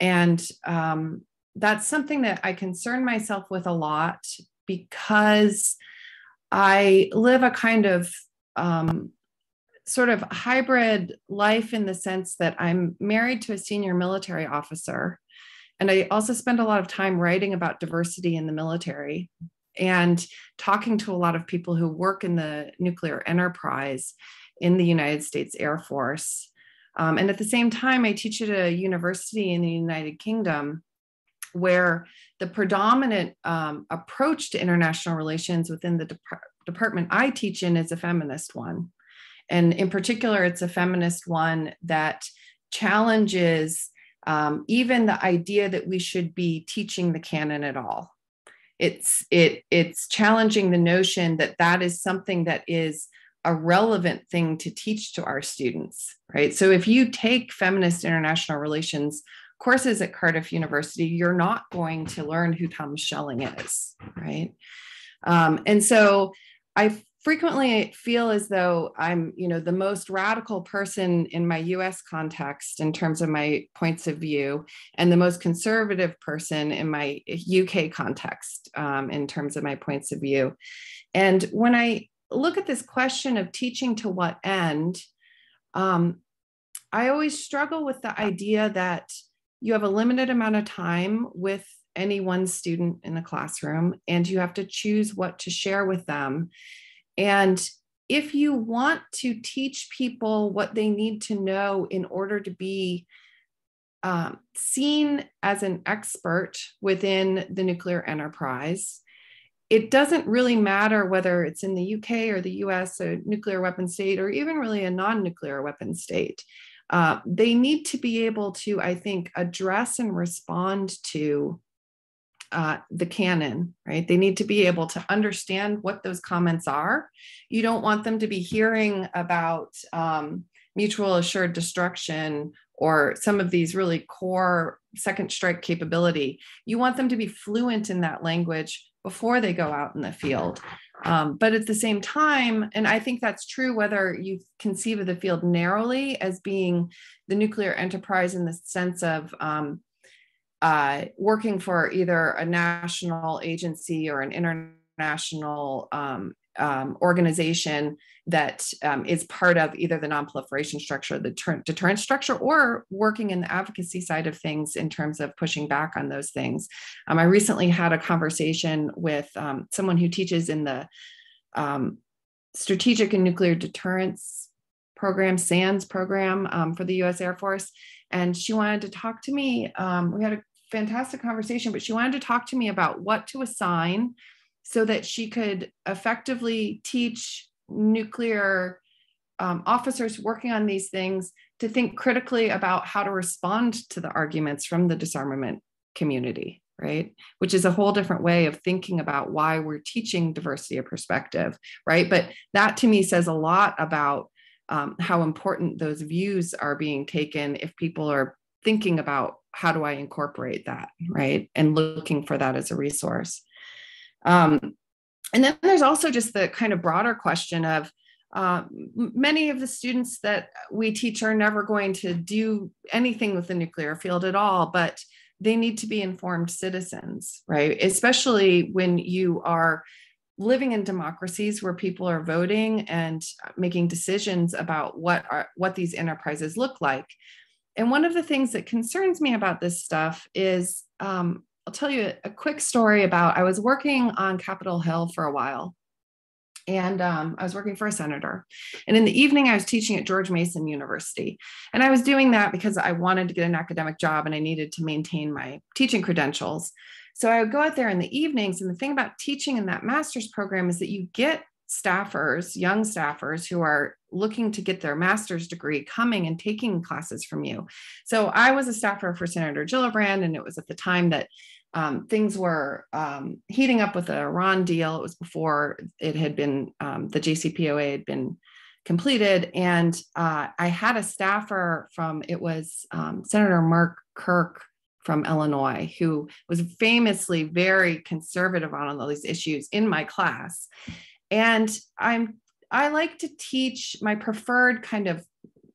And um, that's something that I concern myself with a lot because I live a kind of um, sort of hybrid life in the sense that I'm married to a senior military officer. And I also spend a lot of time writing about diversity in the military and talking to a lot of people who work in the nuclear enterprise in the United States Air Force. Um, and at the same time, I teach at a university in the United Kingdom where the predominant um, approach to international relations within the department I teach in is a feminist one. And in particular, it's a feminist one that challenges um, even the idea that we should be teaching the canon at all. It's it it's challenging the notion that that is something that is a relevant thing to teach to our students, right? So if you take feminist international relations courses at Cardiff University, you're not going to learn who Thomas Schelling is, right? Um, and so I frequently feel as though I'm, you know, the most radical person in my US context in terms of my points of view, and the most conservative person in my UK context um, in terms of my points of view. And when I look at this question of teaching to what end, um, I always struggle with the idea that you have a limited amount of time with any one student in the classroom and you have to choose what to share with them. And if you want to teach people what they need to know in order to be um, seen as an expert within the nuclear enterprise, it doesn't really matter whether it's in the UK or the US, a nuclear weapon state, or even really a non nuclear weapon state. Uh, they need to be able to, I think, address and respond to uh, the canon, right? They need to be able to understand what those comments are. You don't want them to be hearing about um, mutual assured destruction or some of these really core second strike capability. You want them to be fluent in that language before they go out in the field. Um, but at the same time, and I think that's true whether you conceive of the field narrowly as being the nuclear enterprise in the sense of um, uh, working for either a national agency or an international um, um, organization that um, is part of either the nonproliferation structure, the deterrence structure, or working in the advocacy side of things in terms of pushing back on those things. Um, I recently had a conversation with um, someone who teaches in the um, Strategic and Nuclear Deterrence Program, SANS program um, for the US Air Force. And she wanted to talk to me. we had a fantastic conversation, but she wanted to talk to me about what to assign so that she could effectively teach nuclear um, officers working on these things to think critically about how to respond to the arguments from the disarmament community, right? Which is a whole different way of thinking about why we're teaching diversity of perspective, right? But that to me says a lot about um, how important those views are being taken if people are thinking about how do I incorporate that, right? And looking for that as a resource. Um, and then there's also just the kind of broader question of uh, many of the students that we teach are never going to do anything with the nuclear field at all, but they need to be informed citizens, right? Especially when you are living in democracies where people are voting and making decisions about what are what these enterprises look like. And one of the things that concerns me about this stuff is um, I'll tell you a quick story about I was working on Capitol Hill for a while and um, I was working for a senator. And in the evening, I was teaching at George Mason University. And I was doing that because I wanted to get an academic job and I needed to maintain my teaching credentials. So I would go out there in the evenings. And the thing about teaching in that master's program is that you get staffers, young staffers who are looking to get their master's degree coming and taking classes from you. So I was a staffer for Senator Gillibrand, and it was at the time that um, things were um, heating up with the Iran deal. It was before it had been, um, the JCPOA had been completed. And uh, I had a staffer from, it was um, Senator Mark Kirk from Illinois, who was famously very conservative on all these issues in my class. And I'm I like to teach my preferred kind of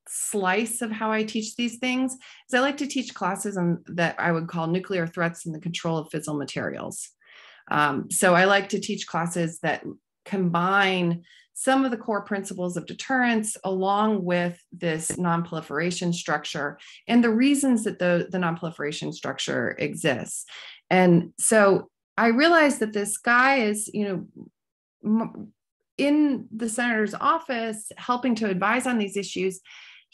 slice of how I teach these things is I like to teach classes on that I would call nuclear threats and the control of fissile materials. Um, so I like to teach classes that combine some of the core principles of deterrence along with this nonproliferation structure and the reasons that the, the nonproliferation structure exists. And so I realized that this guy is, you know, in the senator's office helping to advise on these issues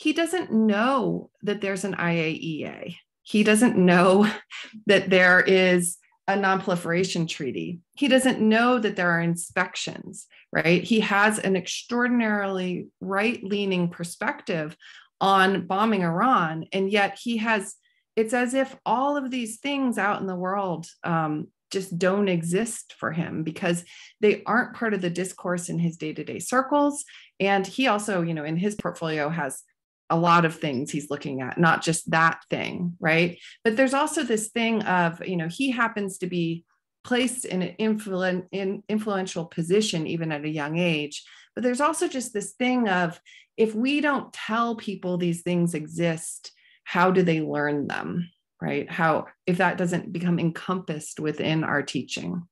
he doesn't know that there's an IAEA. He doesn't know <laughs> that there is a nonproliferation treaty. He doesn't know that there are inspections, right? He has an extraordinarily right leaning perspective on bombing Iran. And yet he has, it's as if all of these things out in the world um, just don't exist for him because they aren't part of the discourse in his day to day circles. And he also, you know, in his portfolio has a lot of things he's looking at, not just that thing, right? But there's also this thing of, you know, he happens to be placed in an influ- in influential position even at a young age. But there's also just this thing of if we don't tell people these things exist, how do they learn them, right? How, if that doesn't become encompassed within our teaching.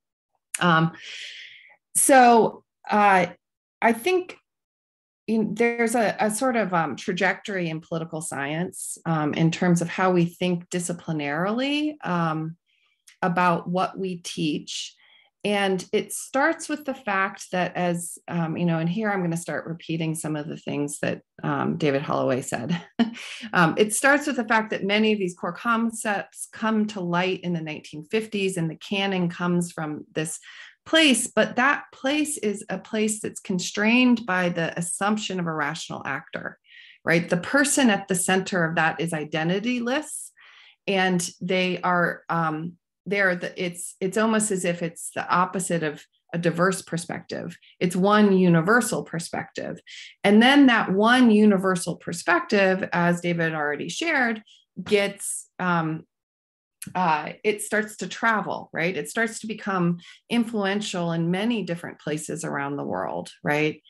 Um, so uh, I think there's a, a, sort of um, trajectory in political science um, in terms of how we think disciplinarily um, about what we teach. And it starts with the fact that, as um, you know, and here I'm going to start repeating some of the things that um, David Holloway said. <laughs> Um, it starts with the fact that many of these core concepts come to light in the 1950s, and the canon comes from this place, but that place is a place that's constrained by the assumption of a rational actor, right? The person at the center of that is identityless, and they are um, they're the, it's it's almost as if it's the opposite of a diverse perspective. It's one universal perspective. And then that one universal perspective, as David already shared, gets um, uh, it starts to travel, right? It starts to become influential in many different places around the world, right?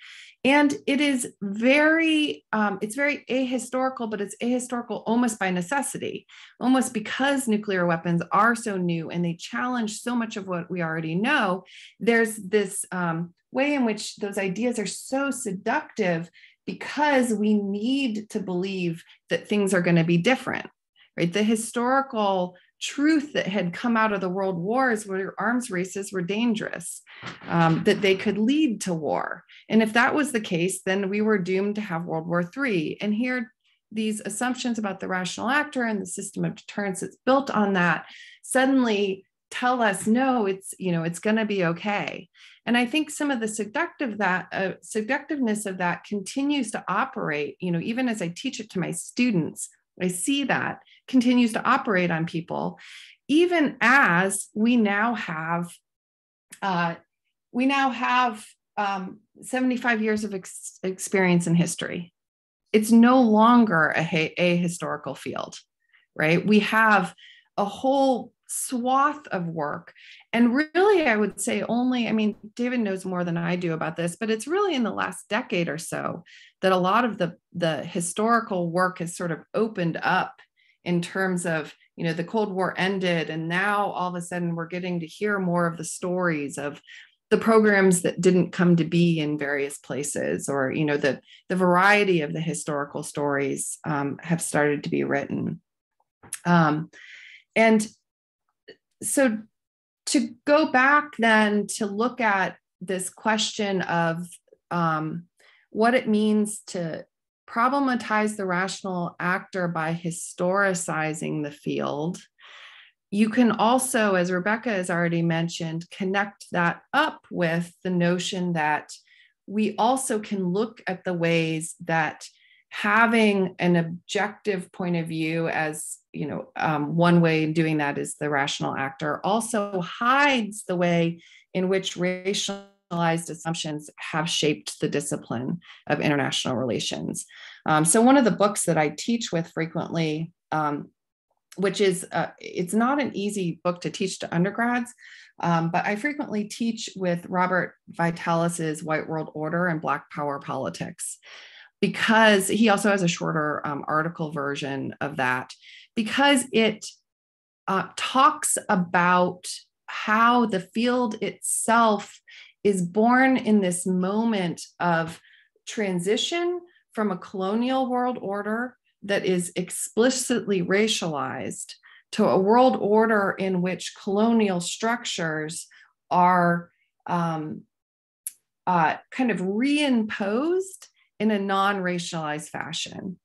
And it is very, um, it's very ahistorical, but it's ahistorical almost by necessity, almost because nuclear weapons are so new and they challenge so much of what we already know. There's this um, way in which those ideas are so seductive because we need to believe that things are going to be different, right? The historical truth that had come out of the world wars where arms races were dangerous, um, that they could lead to war. And if that was the case, then we were doomed to have World War III. And here, these assumptions about the rational actor and the system of deterrence that's built on that suddenly tell us no it's you know it's going to be okay and i think some of the seductive that uh, seductiveness of that continues to operate you know even as i teach it to my students i see that continues to operate on people even as we now have uh, we now have um, 75 years of ex- experience in history. It's no longer a, a historical field, right? We have a whole swath of work. And really, I would say only, I mean, David knows more than I do about this, but it's really in the last decade or so that a lot of the, the historical work has sort of opened up in terms of, you know, the Cold War ended. And now all of a sudden we're getting to hear more of the stories of the programs that didn't come to be in various places or you know the the variety of the historical stories um, have started to be written um, and so to go back then to look at this question of um, what it means to problematize the rational actor by historicizing the field. You can also, as Rebecca has already mentioned, connect that up with the notion that we also can look at the ways that having an objective point of view as you know um, one way in doing that is the rational actor also hides the way in which racialized assumptions have shaped the discipline of international relations. Um, so one of the books that i teach with frequently um, which is uh, it's not an easy book to teach to undergrads um, but i frequently teach with robert vitalis's white world order and black power politics because he also has a shorter um, article version of that because it uh, talks about how the field itself is born in this moment of transition from a colonial world order that is explicitly racialized to a world order in which colonial structures are um, uh, kind of reimposed in a non racialized fashion.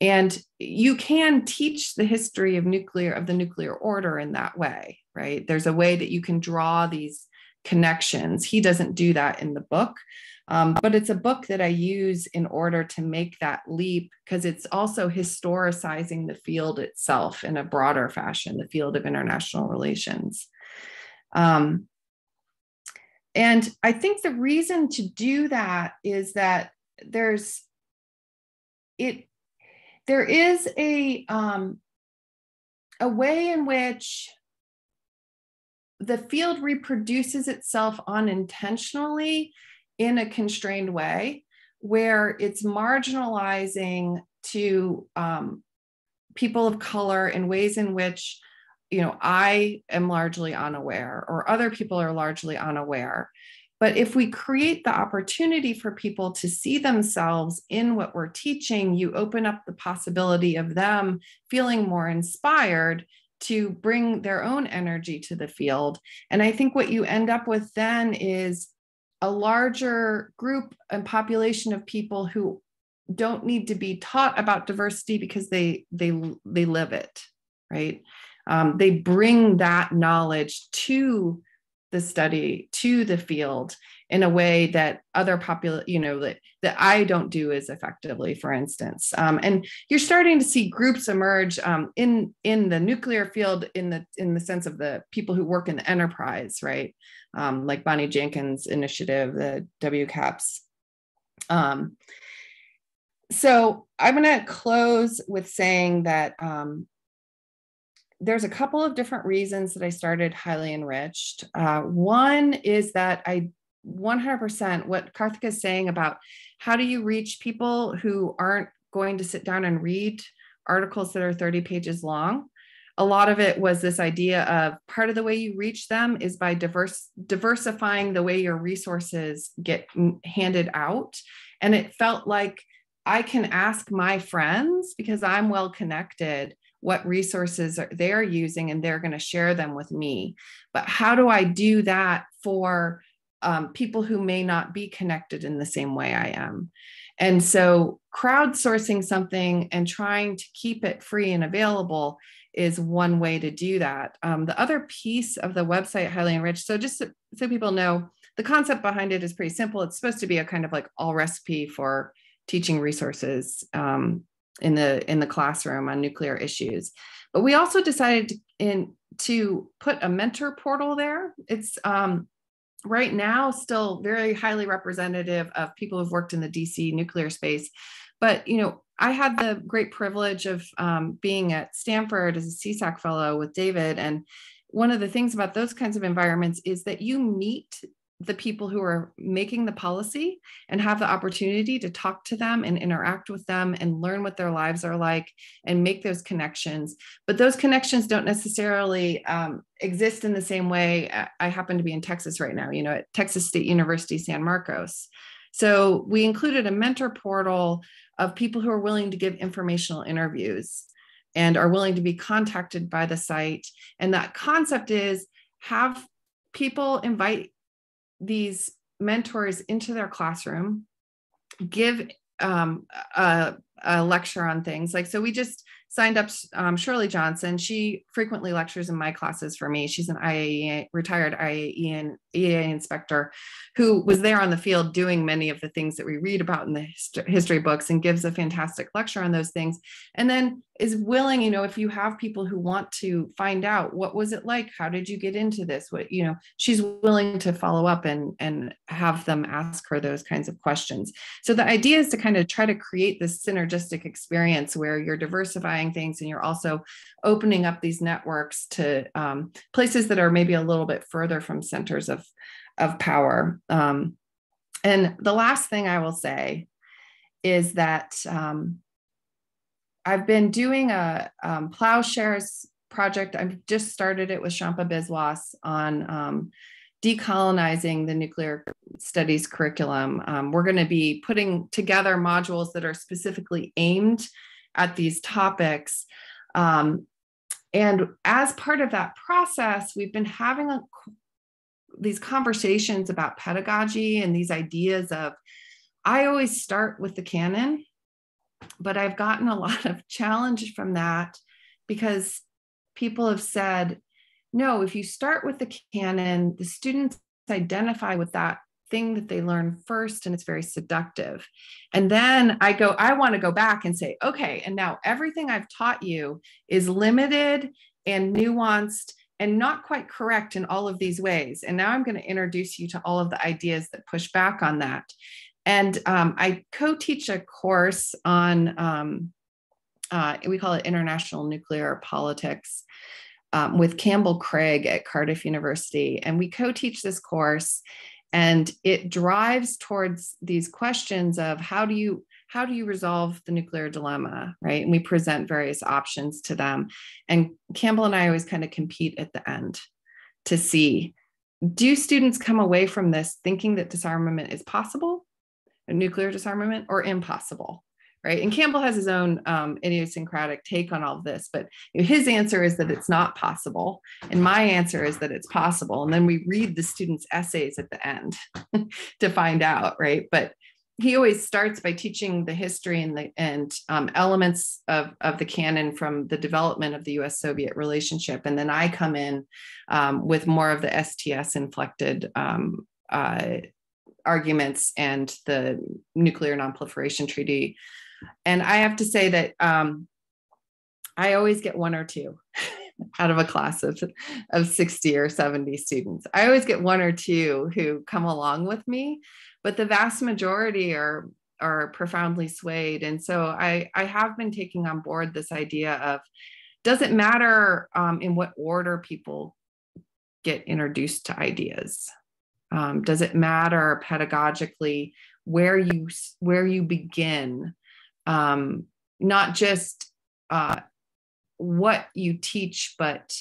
And you can teach the history of nuclear of the nuclear order in that way, right? There's a way that you can draw these connections. He doesn't do that in the book, um, but it's a book that I use in order to make that leap because it's also historicizing the field itself in a broader fashion, the field of international relations. Um, and I think the reason to do that is that there's it there is a um, a way in which the field reproduces itself unintentionally in a constrained way where it's marginalizing to um, people of color in ways in which you know i am largely unaware or other people are largely unaware. But if we create the opportunity for people to see themselves in what we're teaching you open up the possibility of them feeling more inspired to bring their own energy to the field. And i think what you end up with then is a larger group and population of people who don't need to be taught about diversity because they they they live it right? Um, they bring that knowledge to the study to the field in a way that other popular you know that that i don't do as effectively for instance. Um, and you're starting to see groups emerge um, in in the nuclear field in the in the sense of the people who work in the enterprise right? Um, like bonnie jenkins initiative the wcaps um, so i'm going to close with saying that um, there's a couple of different reasons that I started highly enriched. Uh, one is that I 100% what Karthika is saying about how do you reach people who aren't going to sit down and read articles that are 30 pages long. A lot of it was this idea of part of the way you reach them is by diverse diversifying the way your resources get handed out. And it felt like I can ask my friends because I'm well connected what resources are they're using and they're going to share them with me. But how do I do that for um, people who may not be connected in the same way I am? And so, crowdsourcing something and trying to keep it free and available is one way to do that. Um, the other piece of the website, Highly Enriched, so just so, so people know, the concept behind it is pretty simple. It's supposed to be a kind of like all recipe for teaching resources um, in the in the classroom on nuclear issues but we also decided to in to put a mentor portal there. It's um, right now still very highly representative of people who've worked in the DC nuclear space. But you know, I had the great privilege of um, being at Stanford as a CISAC fellow with David, and one of the things about those kinds of environments is that you meet the people who are making the policy and have the opportunity to talk to them and interact with them and learn what their lives are like and make those connections. But those connections don't necessarily um, exist in the same way. I happen to be in Texas right now, you know, at Texas State University, San Marcos. So we included a mentor portal of people who are willing to give informational interviews and are willing to be contacted by the site. And that concept is have people invite these mentors into their classroom, give um, a, a, lecture on things. Like, so we just signed up um, Shirley Johnson. She frequently lectures in my classes for me. She's an IAEA, retired IAEA and EA inspector who was there on the field doing many of the things that we read about in the history books and gives a fantastic lecture on those things. And then is willing, you know, if you have people who want to find out what was it like, how did you get into this, what, you know, she's willing to follow up and and have them ask her those kinds of questions. So the idea is to kind of try to create this synergistic experience where you're diversifying things and you're also opening up these networks to um, places that are maybe a little bit further from centers of of power. Um, and the last thing I will say is that um, I've been doing a um, plowshares project. I've just started it with Shampa Biswas on um, decolonizing the nuclear studies curriculum. Um, we're going to be putting together modules that are specifically aimed at these topics. Um, and as part of that process, we've been having a, these conversations about pedagogy and these ideas of, I always start with the canon but I've gotten a lot of challenge from that because people have said, no, if you start with the canon, the students identify with that thing that they learn first and it's very seductive. And then I go, I want to go back and say, okay, and now everything I've taught you is limited and nuanced and not quite correct in all of these ways. And now I'm going to introduce you to all of the ideas that push back on that. And um, I co teach a course on, um, uh, we call it International Nuclear Politics. Um, with Campbell Craig at Cardiff University. And we co teach this course, and it drives towards these questions of how do you how do you resolve the nuclear dilemma right and we present various options to them and campbell and i always kind of compete at the end to see do students come away from this thinking that disarmament is possible nuclear disarmament or impossible right and campbell has his own um, idiosyncratic take on all of this but his answer is that it's not possible and my answer is that it's possible and then we read the students essays at the end <laughs> to find out right but he always starts by teaching the history and the and um, elements of, of the canon from the development of the U.S. Soviet relationship, and then I come in um, with more of the STS inflected um, uh, arguments and the nuclear nonproliferation treaty. And I have to say that um, I always get one or two <laughs> out of a class of, of 60 or 70 students. I always get one or two who come along with me, but the vast majority are are profoundly swayed. And so I, I have been taking on board this idea of does it matter um, in what order people get introduced to ideas? Um, does it matter pedagogically where you where you begin? Um, not just uh, what you teach, but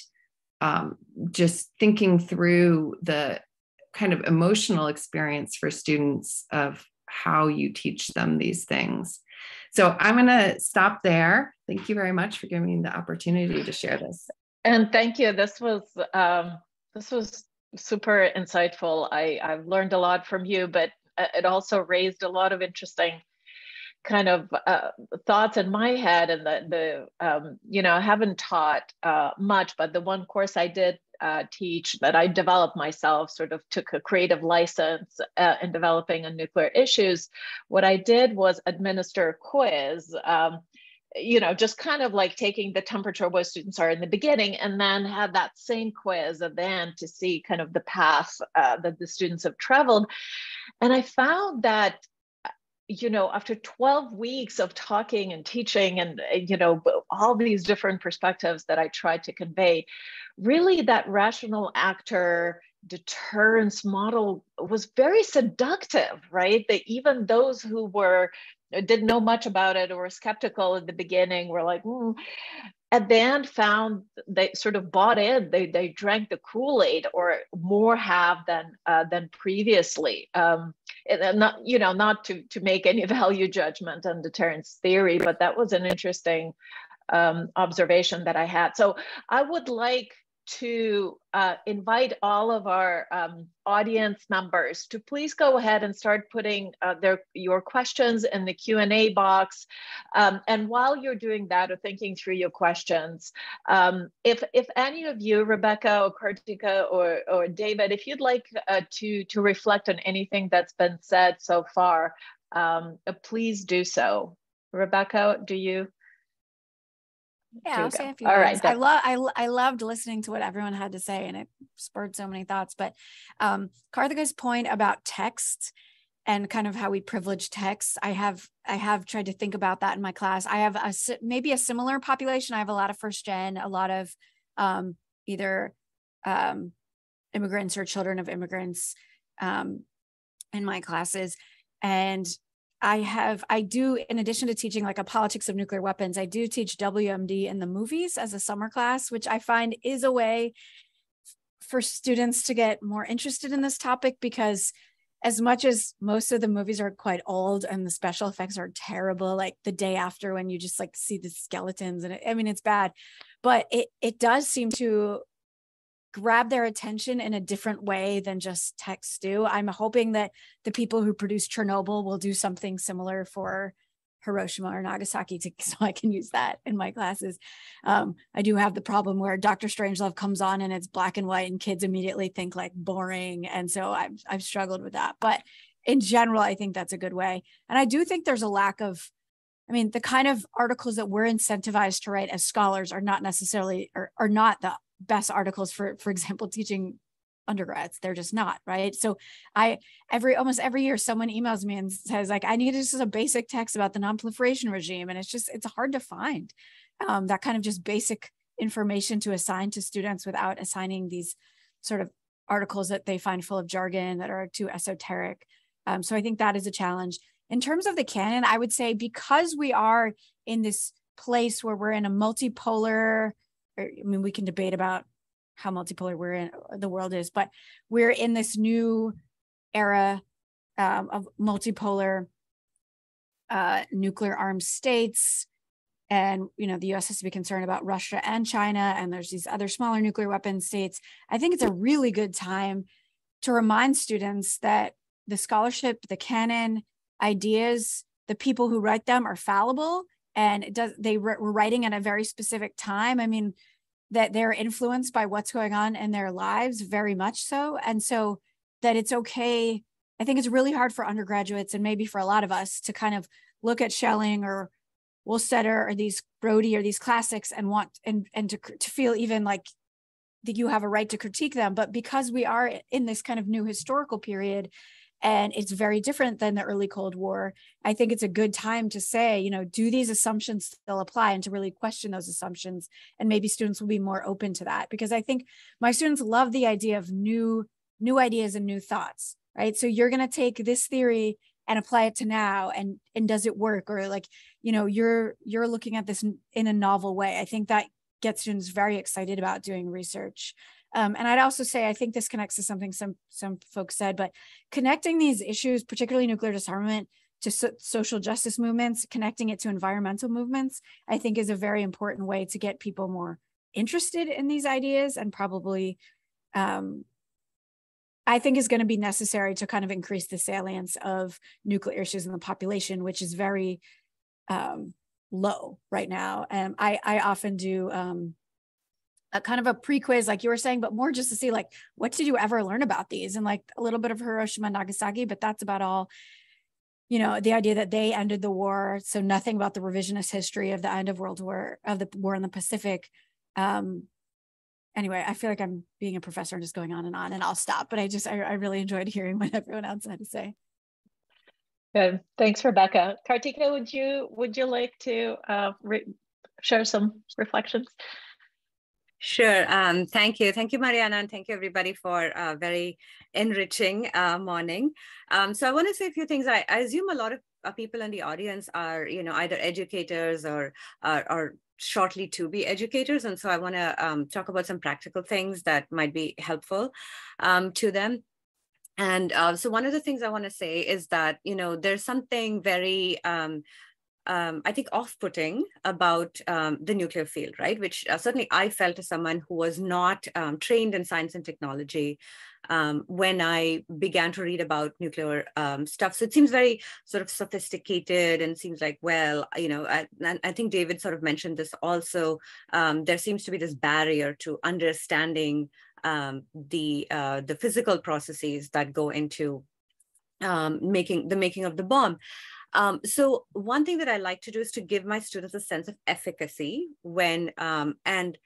um, just thinking through the kind of emotional experience for students of how you teach them these things. So I'm going to stop there. Thank you very much for giving me the opportunity to share this. And thank you. This was um, this was super insightful. I, I've learned a lot from you, but uh, it also raised a lot of interesting kind of uh, thoughts in my head and the, the um, you know, I haven't taught uh, much, but the one course I did uh, teach that I developed myself sort of took a creative license uh, in developing on nuclear issues. What I did was administer a quiz um, you know, just kind of like taking the temperature of where students are in the beginning and then had that same quiz at the end to see kind of the path uh, that the students have traveled. And I found that you know after 12 weeks of talking and teaching and you know all these different perspectives that i tried to convey really that rational actor deterrence model was very seductive right that even those who were didn't know much about it or were skeptical at the beginning were like mm. At the end found they sort of bought in. They, they drank the kool-aid or more have than uh, than previously. Um, and not you know not to to make any <laughs> value judgment on deterrence theory but that was an interesting um, observation that i had. So i would like to uh, invite all of our um, audience members to please go ahead and start putting uh, their your questions in the Q&A box. Um, and while you're doing that or thinking through your questions, um, if, if any of you, Rebecca or Karthika or, or David, if you'd like uh, to, to reflect on anything that's been said so far, um, please do so. Rebecca, do you? Yeah, I'll say a few. All right, I love I I loved listening to what everyone had to say, and it spurred so many thoughts. But um, Karthika's point about text and kind of how we privilege text, I have I have tried to think about that in my class. I have a maybe a similar population. I have a lot of first gen, a lot of um, either um, immigrants or children of immigrants um, in my classes, and I have, I do, in addition to teaching like a politics of nuclear weapons, I do teach WMD in the movies as a summer class, which I find is a way for students to get more interested in this topic because as much as most of the movies are quite old and the special effects are terrible like the day after when you just like see the skeletons and it, i mean it's bad but it it does seem to grab their attention in a different way than just texts do. I'm hoping that the people who produce Chernobyl will do something similar for Hiroshima or Nagasaki to, <laughs> so I can use that in my classes. Um, I do have the problem where Dr. Strangelove comes on and it's black and white and kids immediately think like boring. And so I've, I've struggled with that. But in general, I think that's a good way. And I do think there's a lack of, I mean, the kind of articles that we're incentivized to write as scholars are not necessarily, are, are not the best articles for for example <laughs> teaching undergrads. They're just not right? So i every almost every year someone emails me and says like i need just a basic text about the nonproliferation regime and it's just it's hard to find um, that kind of just basic information to assign to students without assigning these sort of articles that they find full of jargon that are too esoteric. Um, so i think that is a challenge. In terms of the canon i would say because we are in this place where we're in a multipolar I mean, we can debate about how multipolar we're in the world is, but we're in this new era um, of multipolar uh, nuclear armed states. And you know, the US has to be concerned about Russia and China, and there's these other smaller nuclear weapon states. I think it's a really good time to remind students that the scholarship, the canon, ideas, the people who write them are fallible and it does they were writing at a very specific time. I mean that they're influenced by what's going on in their lives very much so. And so that it's okay i think it's really hard for undergraduates and maybe for a lot of us to kind of look at schelling or Wohlstetter or these Brodie or these classics and want and and to, to feel even like that you have a right to critique them. But because we are in this kind of new historical period and it's very different than the early cold war i think it's a good time to say you know do these assumptions still apply? And to really question those assumptions and maybe students will be more open to that. Because i think my students love the idea of new new ideas and new thoughts right? So you're going to take this theory and apply it to now and and does it work? Or like you know you're you're looking at this in a novel way. I think that gets students very excited about doing research um, and I'd also say I think this connects to something some some folks said, but connecting these issues, particularly nuclear disarmament, to so social justice movements, connecting it to environmental movements, I think is a very important way to get people more interested in these ideas and probably um, I think is going to be necessary to kind of increase the salience of nuclear issues in the population, which is very um, low right now. And I, I often do um, a kind of a pre-quiz like you were saying but more just to see like what did you ever learn about these and like a little bit of hiroshima nagasaki but that's about all you know, the idea that they ended the war, so nothing about the revisionist history of the end of World War of the war in the Pacific. Um, anyway, I feel like I'm being a professor and just going on and on, and I'll stop. But I just I, I really enjoyed hearing what everyone else had to say. Good. Thanks, Rebecca. Karthika, would you would you like to uh, share some reflections? Sure. Um, thank you. Thank you, Mariana, and thank you, everybody, for a very enriching uh, morning. Um, so I want to say a few things. I, I assume a lot of uh, people in the audience are, you know, either educators or, uh, or shortly to be educators. And so I want to um, talk about some practical things that might be helpful um, to them. And uh, so one of the things I want to say is that, you know, there's something very um, um, I think, off-putting about um, the nuclear field, right? Which uh, certainly I felt as someone who was not um, trained in science and technology um, when I began to read about nuclear um, stuff. So it seems very sort of sophisticated and seems like, well, you know, I, I think David sort of mentioned this also. Um, there seems to be this barrier to understanding the uh, the physical processes that go into making the making of the bomb. Um, so one thing that I like to do is to give my students a sense of efficacy when, um, and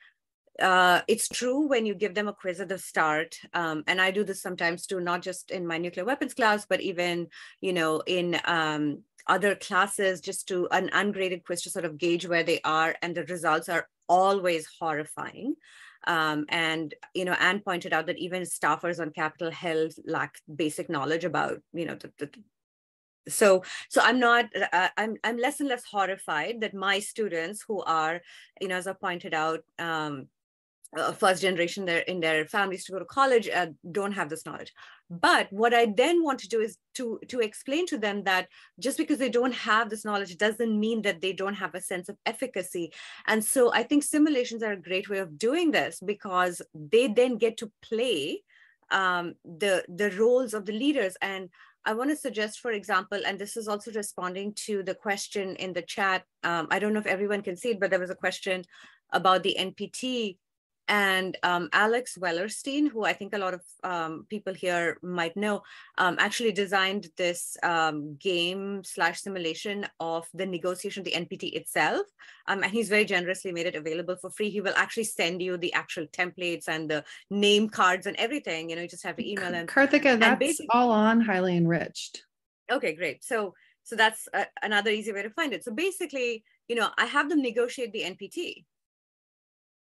uh, it's true when you give them a quiz at the start, um, and I do this sometimes too, not just in my nuclear weapons class, but even, you know, in um, other classes, just to an ungraded quiz to sort of gauge where they are, and the results are always horrifying. Um, and you know, Anne pointed out that even staffers on Capitol Hill lack basic knowledge about you know the, the, so so i'm not uh, i'm i'm less and less horrified that my students who are you know as i pointed out um uh, first generation there in their families to go to college uh, don't have this knowledge. But what i then want to do is to to explain to them that just because they don't have this knowledge doesn't mean that they don't have a sense of efficacy. And so i think simulations are a great way of doing this because they then get to play um, the the roles of the leaders. And I want to suggest, for example, and this is also responding to the question in the chat. Um, I don't know if everyone can see it, but there was a question about the NPT and um, Alex Wellerstein, who I think a lot of um, people here might know, um, actually designed this um, game slash simulation of the negotiation of the NPT itself. Um, and he's very generously made it available for free. He will actually send you the actual templates and the name cards and everything. You know, you just have to email him. Karthika, that's all on Highly Enriched. Okay, great. So, so that's a, another easy way to find it. So basically, you know, I have them negotiate the NPT.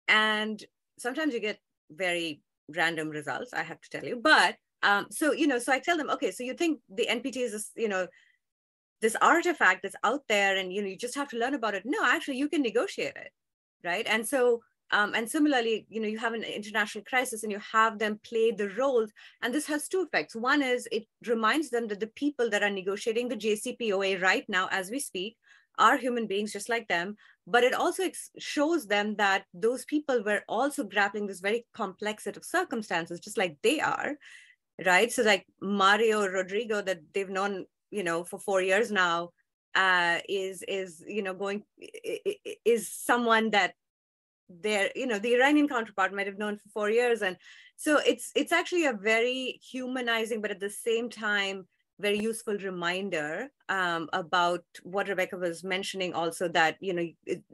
And sometimes you get very random results, I have to tell you. But um, so, you know, so I tell them, okay, so you think the NPT is, this, you know, this artifact that's out there and, you know, you just have to learn about it. No, actually, you can negotiate it, right? And so, um, and similarly, you know, you have an international crisis and you have them play the roles. And this has two effects. One is it reminds them that the people that are negotiating the JCPOA right now, as we speak, are human beings just like them but it also shows them that those people were also grappling this very complex set of circumstances just like they are right? So like mario rodrigo that they've known you know for four years now uh, is is you know going is someone that their you know the iranian counterpart might have known for four years. And so it's it's actually a very humanizing but at the same time very useful reminder um, about what Rebecca was mentioning also that, you know,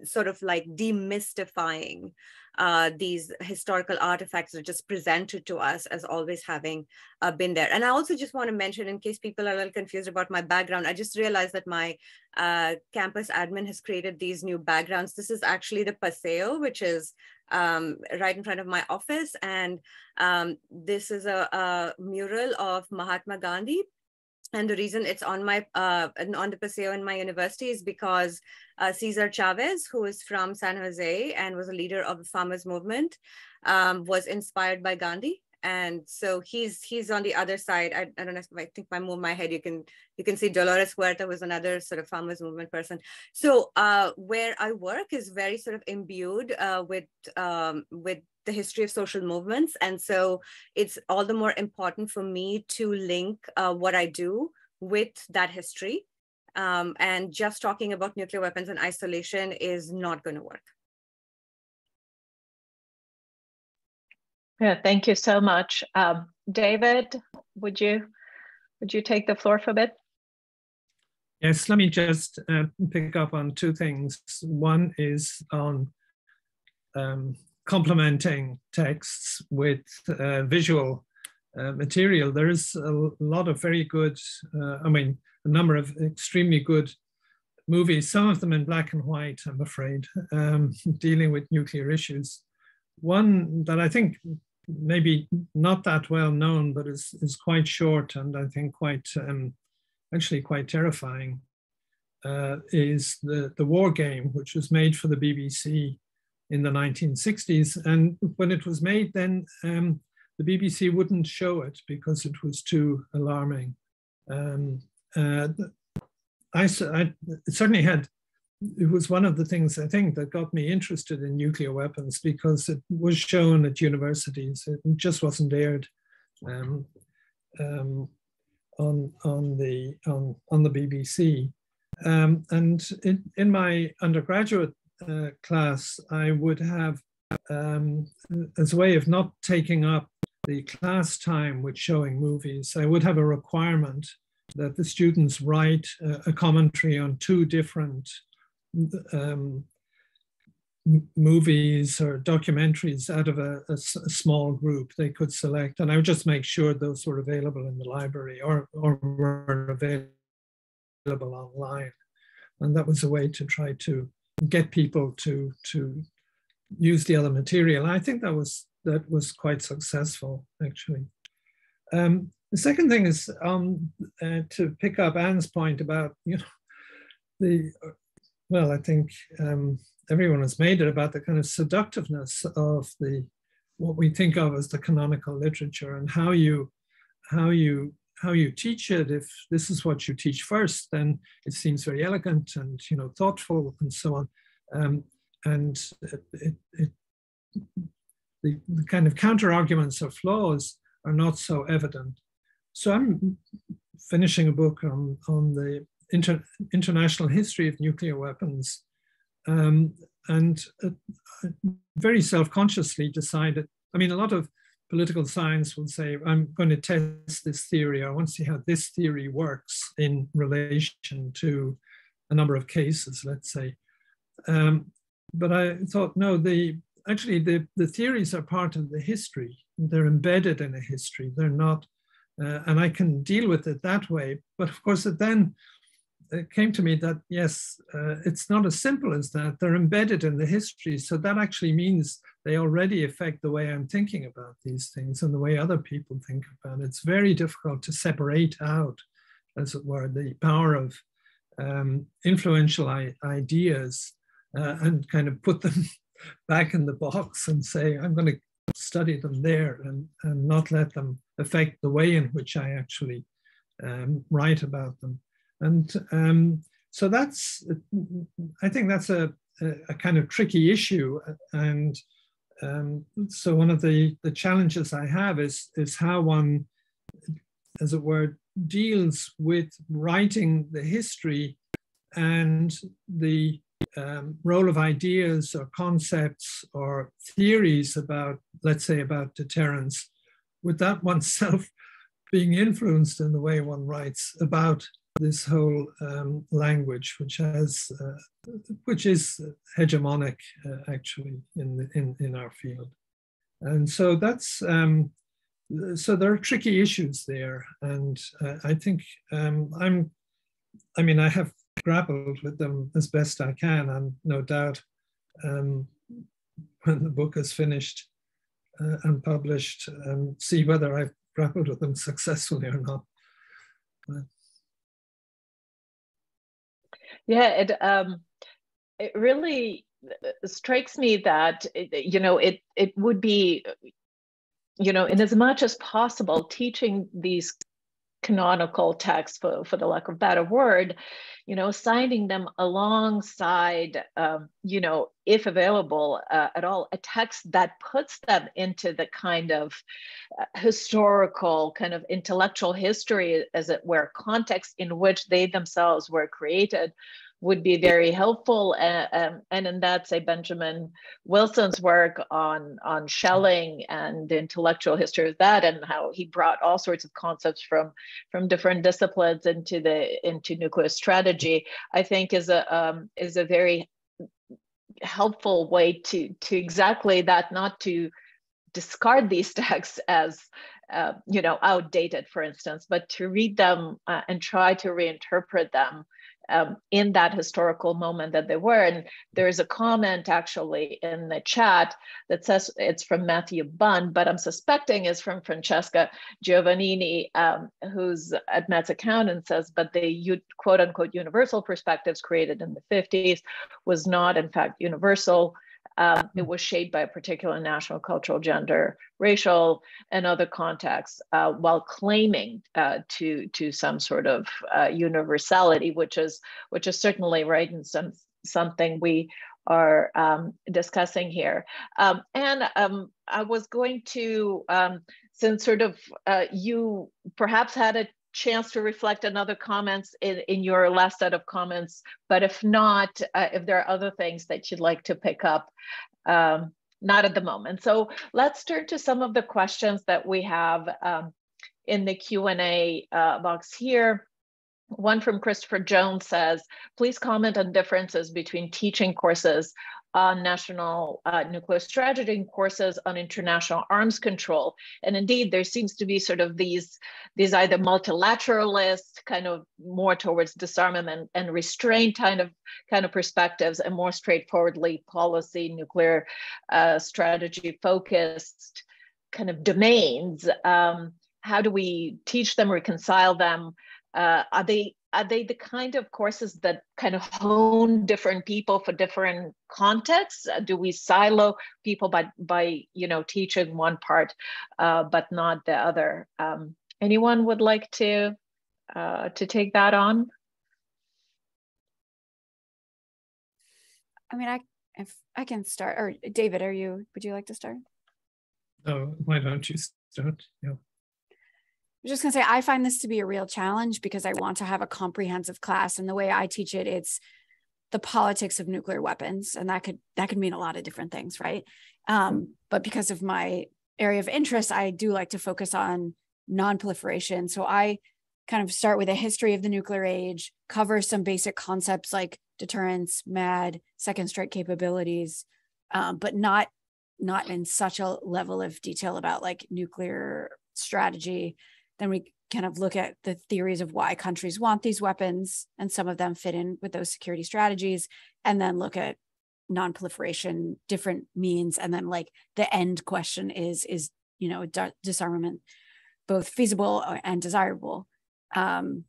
sort of like demystifying uh, these historical artifacts are just presented to us as always having uh, been there. And I also just want to mention, in case people are a little confused about my background, I just realized that my uh, campus admin has created these new backgrounds. This is actually the Paseo, which is um, right in front of my office. And um, this is a, a mural of Mahatma Gandhi and the reason it's on my uh, on the paseo in my university is because uh, Cesar Chavez, who is from San Jose and was a leader of the farmers movement, um, was inspired by Gandhi, and so he's he's on the other side. I, I don't know if I think I move my head, you can you can see Dolores Huerta was another sort of farmers movement person. So uh, where I work is very sort of imbued uh, with um, with the history of social movements. And so it's all the more important for me to link uh, what I do with that history. Um, and just talking about nuclear weapons and isolation is not going to work. Yeah, thank you so much. Um, David, would you would you take the floor for a bit? Yes, let me just uh, pick up on two things. One is on um, complementing texts with uh, visual uh, material. There is a lot of very good, uh, I mean, a number of extremely good movies, some of them in black and white, I'm afraid, um, <laughs> dealing with nuclear issues. One that I think maybe not that well known, but is, is quite short and I think quite, um, actually quite terrifying, uh, is the, the War Game, which was made for the BBC in the 1960s. And when it was made, then um, the BBC wouldn't show it because it was too alarming. Um, uh, I, I certainly had, it was one of the things I think that got me interested in nuclear weapons because it was shown at universities. It just wasn't aired um, um, on, on, the, on, on the BBC. Um, and in, in my undergraduate uh, class, I would have, um, as a way of not taking up the class time with showing movies, I would have a requirement that the students write a, commentary on two different um, movies or documentaries out of a, a, a, small group they could select. And I would just make sure those were available in the library or, or were available online. And that was a way to try to get people to, to use the other material. I think that was, that was quite successful, actually. Um, the second thing is um, uh, to pick up Anne's point about, you know, the, well, I think um, everyone has made it about the kind of seductiveness of the, what we think of as the canonical literature and how you, how you, how you teach it. If this is what you teach first, then it seems very elegant and, you know, thoughtful and so on. Um, and it, it, the, the kind of counter arguments or flaws are not so evident. So I'm finishing a book on, on the inter, international history of nuclear weapons um, and uh, very self-consciously decided, I mean, a lot of political science will say, I'm going to test this theory. I want to see how this theory works in relation to a number of cases, let's say. Um, but I thought, no, the actually the, the theories are part of the history. They're embedded in a history. They're not uh, and I can deal with it that way. But of course, it then came to me that yes, uh, it's not as simple as that. They're embedded in the history, so that actually means they already affect the way I'm thinking about these things and the way other people think about it. It's very difficult to separate out, as it were, the power of um, influential ideas uh, and kind of put them <laughs> back in the box and say, I'm going to study them there and, and not let them affect the way in which I actually um, write about them. And um, so that's, I think that's a, a, kind of tricky issue. And um, so one of the, the challenges I have is, is how one, as it were, deals with writing the history and the um, role of ideas or concepts or theories about, let's say, about deterrence, with that <laughs> oneself being influenced in the way one writes about this whole um, language, which has, uh, which is hegemonic uh, actually in, the, in in our field, and so that's um, so there are tricky issues there, and uh, I think um, I'm, I mean, I have grappled with them as best I can, and no doubt um, when the book is finished uh, and published, um, see whether I've grappled with them successfully or not. But... Yeah, it um, it really uh, strikes me that you know it it would be you know in as much as possible teaching these canonical texts for, for the lack of better word you know, signing them alongside, um, you know, if available uh, at all, a text that puts them into the kind of uh, historical, kind of intellectual history, as it were, context in which they themselves were created would be very helpful. Uh, and in that, say Benjamin Wilson's work on on Schelling and the intellectual history of that, and how he brought all sorts of concepts from from different disciplines into the into nuclear strategy, I think is a um, is a very helpful way to to exactly that, not to discard these <laughs> texts as uh, you know outdated for instance but to read them uh, and try to reinterpret them um, in that historical moment that they were. And there's a comment actually in the chat that says it's from Matthew Bunn, but I'm suspecting is from Francesca Giovannini, um, who's at Matt's account and says, but the quote unquote universal perspectives created in the 50s was not in fact universal. Um, it was shaped by a particular national, cultural, gender, racial, and other contexts, uh, while claiming uh, to to some sort of uh, universality, which is which is certainly right and some something we are um, discussing here. Um, and um, I was going to, um, since sort of uh, you perhaps had a chance to reflect on other comments in, in your last set of comments, but if not, uh, if there are other things that you'd like to pick up, um, not at the moment. So let's turn to some of the questions that we have um, in the Q&A uh, box here. One from Christopher Jones says, please comment on differences between teaching courses on national uh, nuclear strategy and courses on international arms control. And indeed, there seems to be sort of these, these either multilateralist, kind of more towards disarmament and restraint kind of kind of perspectives, and more straightforwardly policy nuclear uh, strategy focused kind of domains. Um, how do we teach them, reconcile them? Uh, are they are they the kind of courses that kind of hone different people for different contexts? Uh, do we silo people by by you know teaching one part uh, but not the other? Um, anyone would like to uh, to take that on? I mean i if i can start or david are you would you like to start? Oh why don't you start? Yeah I'm just going to say, I find this to be a real challenge because I want to have a comprehensive class. And the way I teach it, it's the politics of nuclear weapons. And that could, that could mean a lot of different things, right? Um, but because of my area of interest, I do like to focus on non-proliferation. So I kind of start with a history of the nuclear age, cover some basic concepts like deterrence, MAD, second strike capabilities, um, but not not in such a level of detail about like nuclear strategy then we kind of look at the theories of why countries want these weapons, and some of them fit in with those security strategies, and then look at non-proliferation, different means, and then like the end question is is you know disarmament both feasible and desirable. Um,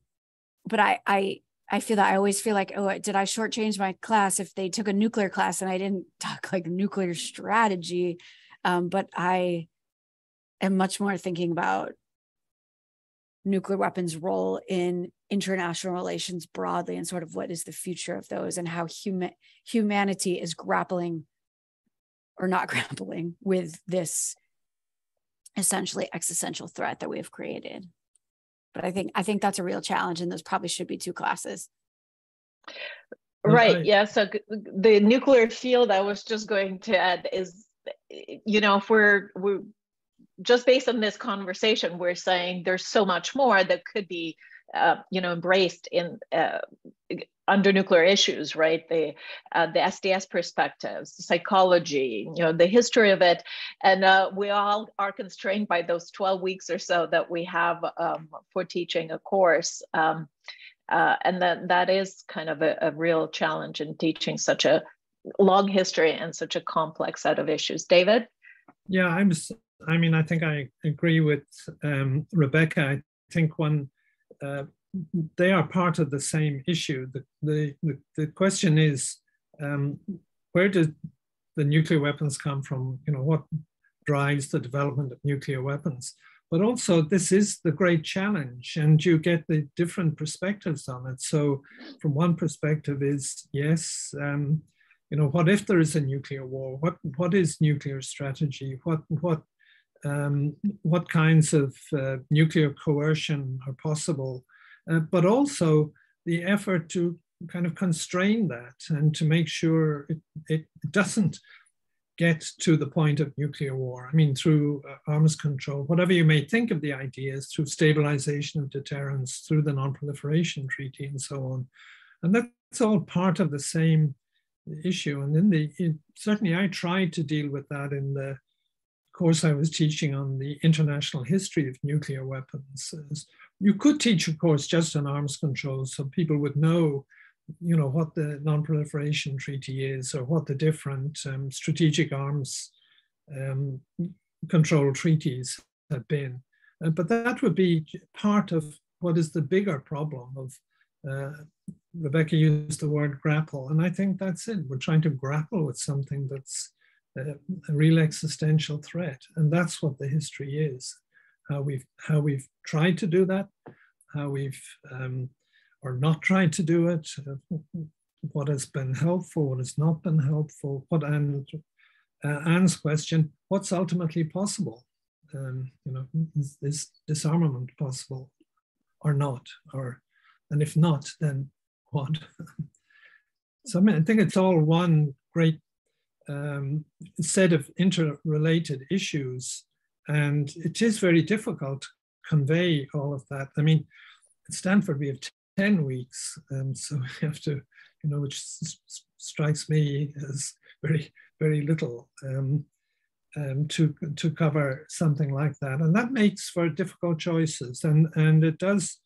but I I I feel that I always feel like, oh, did I shortchange my class if they took a nuclear class and I didn't <laughs> talk like nuclear strategy? Um, but I am much more thinking about nuclear weapons role in international relations broadly and sort of what is the future of those and how human humanity is grappling or not <laughs> grappling with this essentially existential threat that we have created. But i think i think that's a real challenge and those probably should be two classes. Right. Yeah. So the nuclear field i was just going to add is you know if we're we're just based on this conversation, we're saying there's so much more that could be, uh, you know, embraced in uh, under nuclear issues, right? The uh, the STS perspectives, psychology, you know, the history of it, and uh, we all are constrained by those 12 weeks or so that we have um, for teaching a course. Um, uh, and that that is kind of a, a real challenge in teaching such a long history and such a complex set of issues. David? Yeah, I'm I mean, I think I agree with um, Rebecca. I think one, uh, they are part of the same issue. The, the, the, question is, um, where did the nuclear weapons come from? You know, what drives the development of nuclear weapons? But also, this is the great challenge, and you get the different perspectives on it. So, from one perspective, is yes, um, you know, what if there is a nuclear war? What what is nuclear strategy? What what um, what kinds of uh, nuclear coercion are possible, uh, but also the effort to kind of constrain that and to make sure it, it doesn't get to the point of nuclear war. I mean, through uh, arms control, whatever you may think of the ideas, through stabilization of deterrence, through the Non-Proliferation Treaty, and so on. And that's all part of the same issue. And in the it, certainly, I tried to deal with that in the course I was teaching on the international history of nuclear weapons. You could teach a course just on arms control, so people would know you know, what the non-proliferation treaty is or what the different um, strategic arms um, control treaties have been. Uh, but that would be part of what is the bigger problem of, uh, Rebecca used the word grapple, and I think that's it. We're trying to grapple with something that's a real existential threat, and that's what the history is. How we've how we've tried to do that, how we've um, or not tried to do it, uh, what has been helpful, what has not been helpful, what uh, Anne's question, what's ultimately possible? Um, you know, is, is, disarmament possible or not? Or, and if not, then what? <laughs> so I mean, I think it's all one great um, set of interrelated issues, and it is very difficult to convey all of that. I mean, at Stanford, we have 10 weeks. Um, <laughs> so we have to, you know, which strikes me as very, very little um, um, to, to cover something like that. And that makes for difficult choices. And, and it does,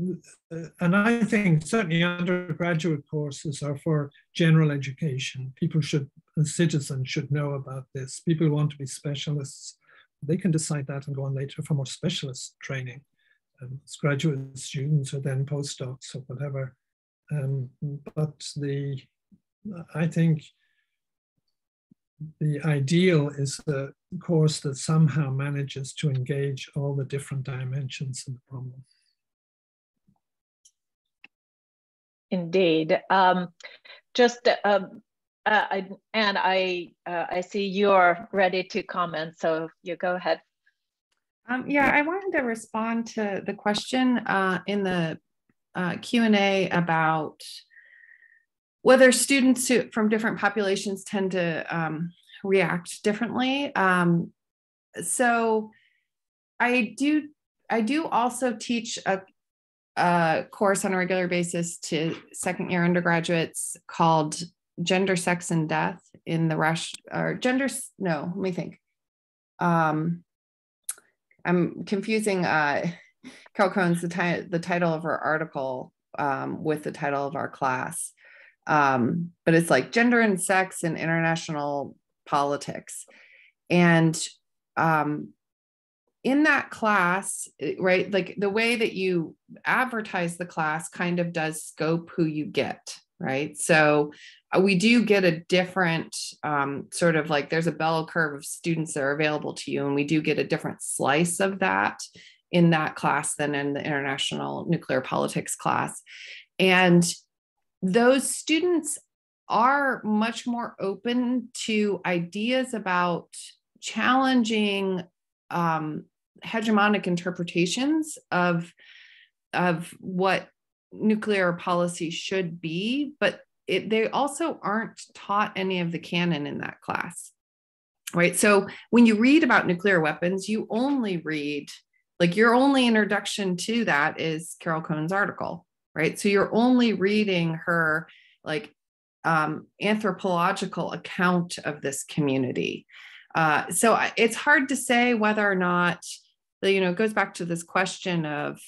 uh, and I think certainly undergraduate courses are for general education. People should, citizens should know about this. People want to be specialists, they can decide that and go on later for more specialist training um, as graduate students or then postdocs or whatever. Um, but the, I think the ideal is a course that somehow manages to engage all the different dimensions of the problem. Indeed. Um, just, um, uh, I, and I, uh, I see you're ready to comment, so you go ahead. Um, yeah, I wanted to respond to the question uh, in the uh, Q&A about whether students who, from different populations tend to um, react differently. Um, so I do, I do also teach a, a course on a regular basis to second year undergraduates called Gender, Sex, and Death in the rush or gender, no, let me think. Um, I'm confusing uh, <laughs> Carol Cohn's the, ti- the title of her article um, with the title of our class. Um, but it's like gender and sex and international politics. And um, in that class, right, like the way that you advertise the class kind of does scope who you get, right? So uh, we do get a different um, sort of like there's a bell curve of students that are available to you, and we do get a different slice of that in that class than in the international nuclear politics class. And those students are much more open to ideas about challenging um, hegemonic interpretations of, of what nuclear policy should be, but it, they also aren't taught any of the canon in that class right? So when you read about nuclear weapons you only read like your only introduction to that is carol cohn's article right? So you're only reading her like um, anthropological account of this community. Uh, so it's hard to say whether or not you know it goes back to this question of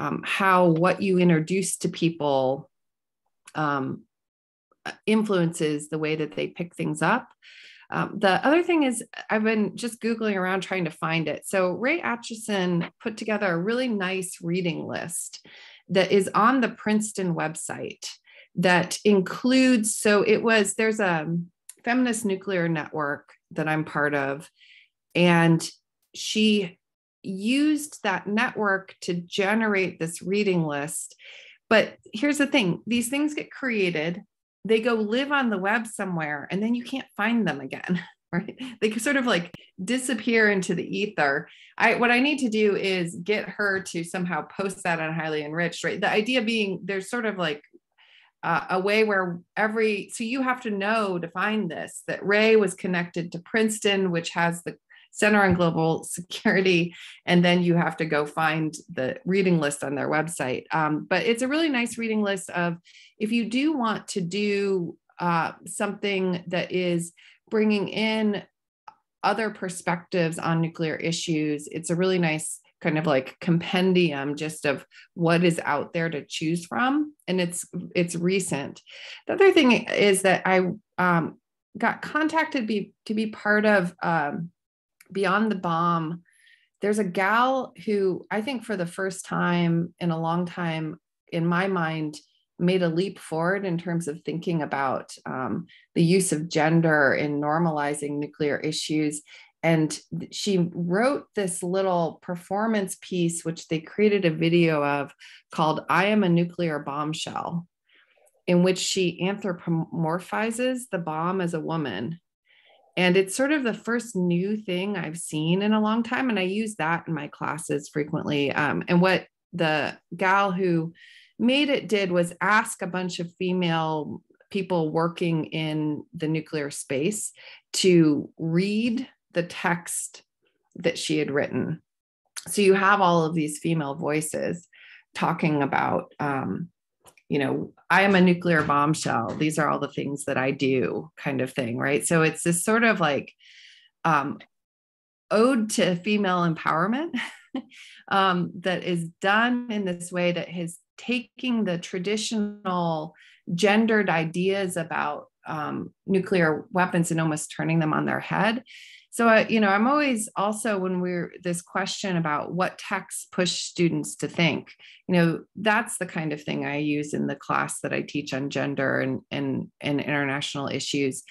um, how what you introduce to people um, influences the way that they pick things up. Um, the other thing is, I've been just Googling around trying to find it. So, Ray Atchison put together a really nice reading list that is on the Princeton website that includes, so it was, there's a feminist nuclear network that I'm part of, and she used that network to generate this reading list. But here's the thing these things get created they go live on the web somewhere and then you can't find them again <laughs> right? They sort of like disappear into the ether. I what i need to do is get her to somehow post that on highly enriched right? The idea being there's sort of like uh, a way where every so you have to know to find this that ray was connected to princeton which has the center on global security and then you have to go find the reading list on their website. Um, but it's a really nice reading list of if you do want to do uh, something that is bringing in other perspectives on nuclear issues it's a really nice kind of like compendium just of what is out there to choose from and it's it's recent. The other thing is that i um, got contacted be, to be part of um, beyond the bomb there's a gal who i think for the first time in a long time in my mind made a leap forward in terms of thinking about um, the use of gender in normalizing nuclear issues. And she wrote this little performance piece which they created a video of called i am a nuclear bombshell in which she anthropomorphizes the bomb as a woman and it's sort of the first new thing i've seen in a long time and i use that in my classes frequently um, and what the gal who made it did was ask a bunch of female people working in the nuclear space to read the text that she had written. So you have all of these female voices talking about, um, you know, I am a nuclear bombshell. These are all the things that I do, kind of thing, right? So it's this sort of like um, ode to female empowerment <laughs> um, that is done in this way that is taking the traditional gendered ideas about um, nuclear weapons and almost turning them on their head so uh, you know i'm always also when we're this question about what texts push students to think you know that's the kind of thing i use in the class that i teach on gender and and, and international issues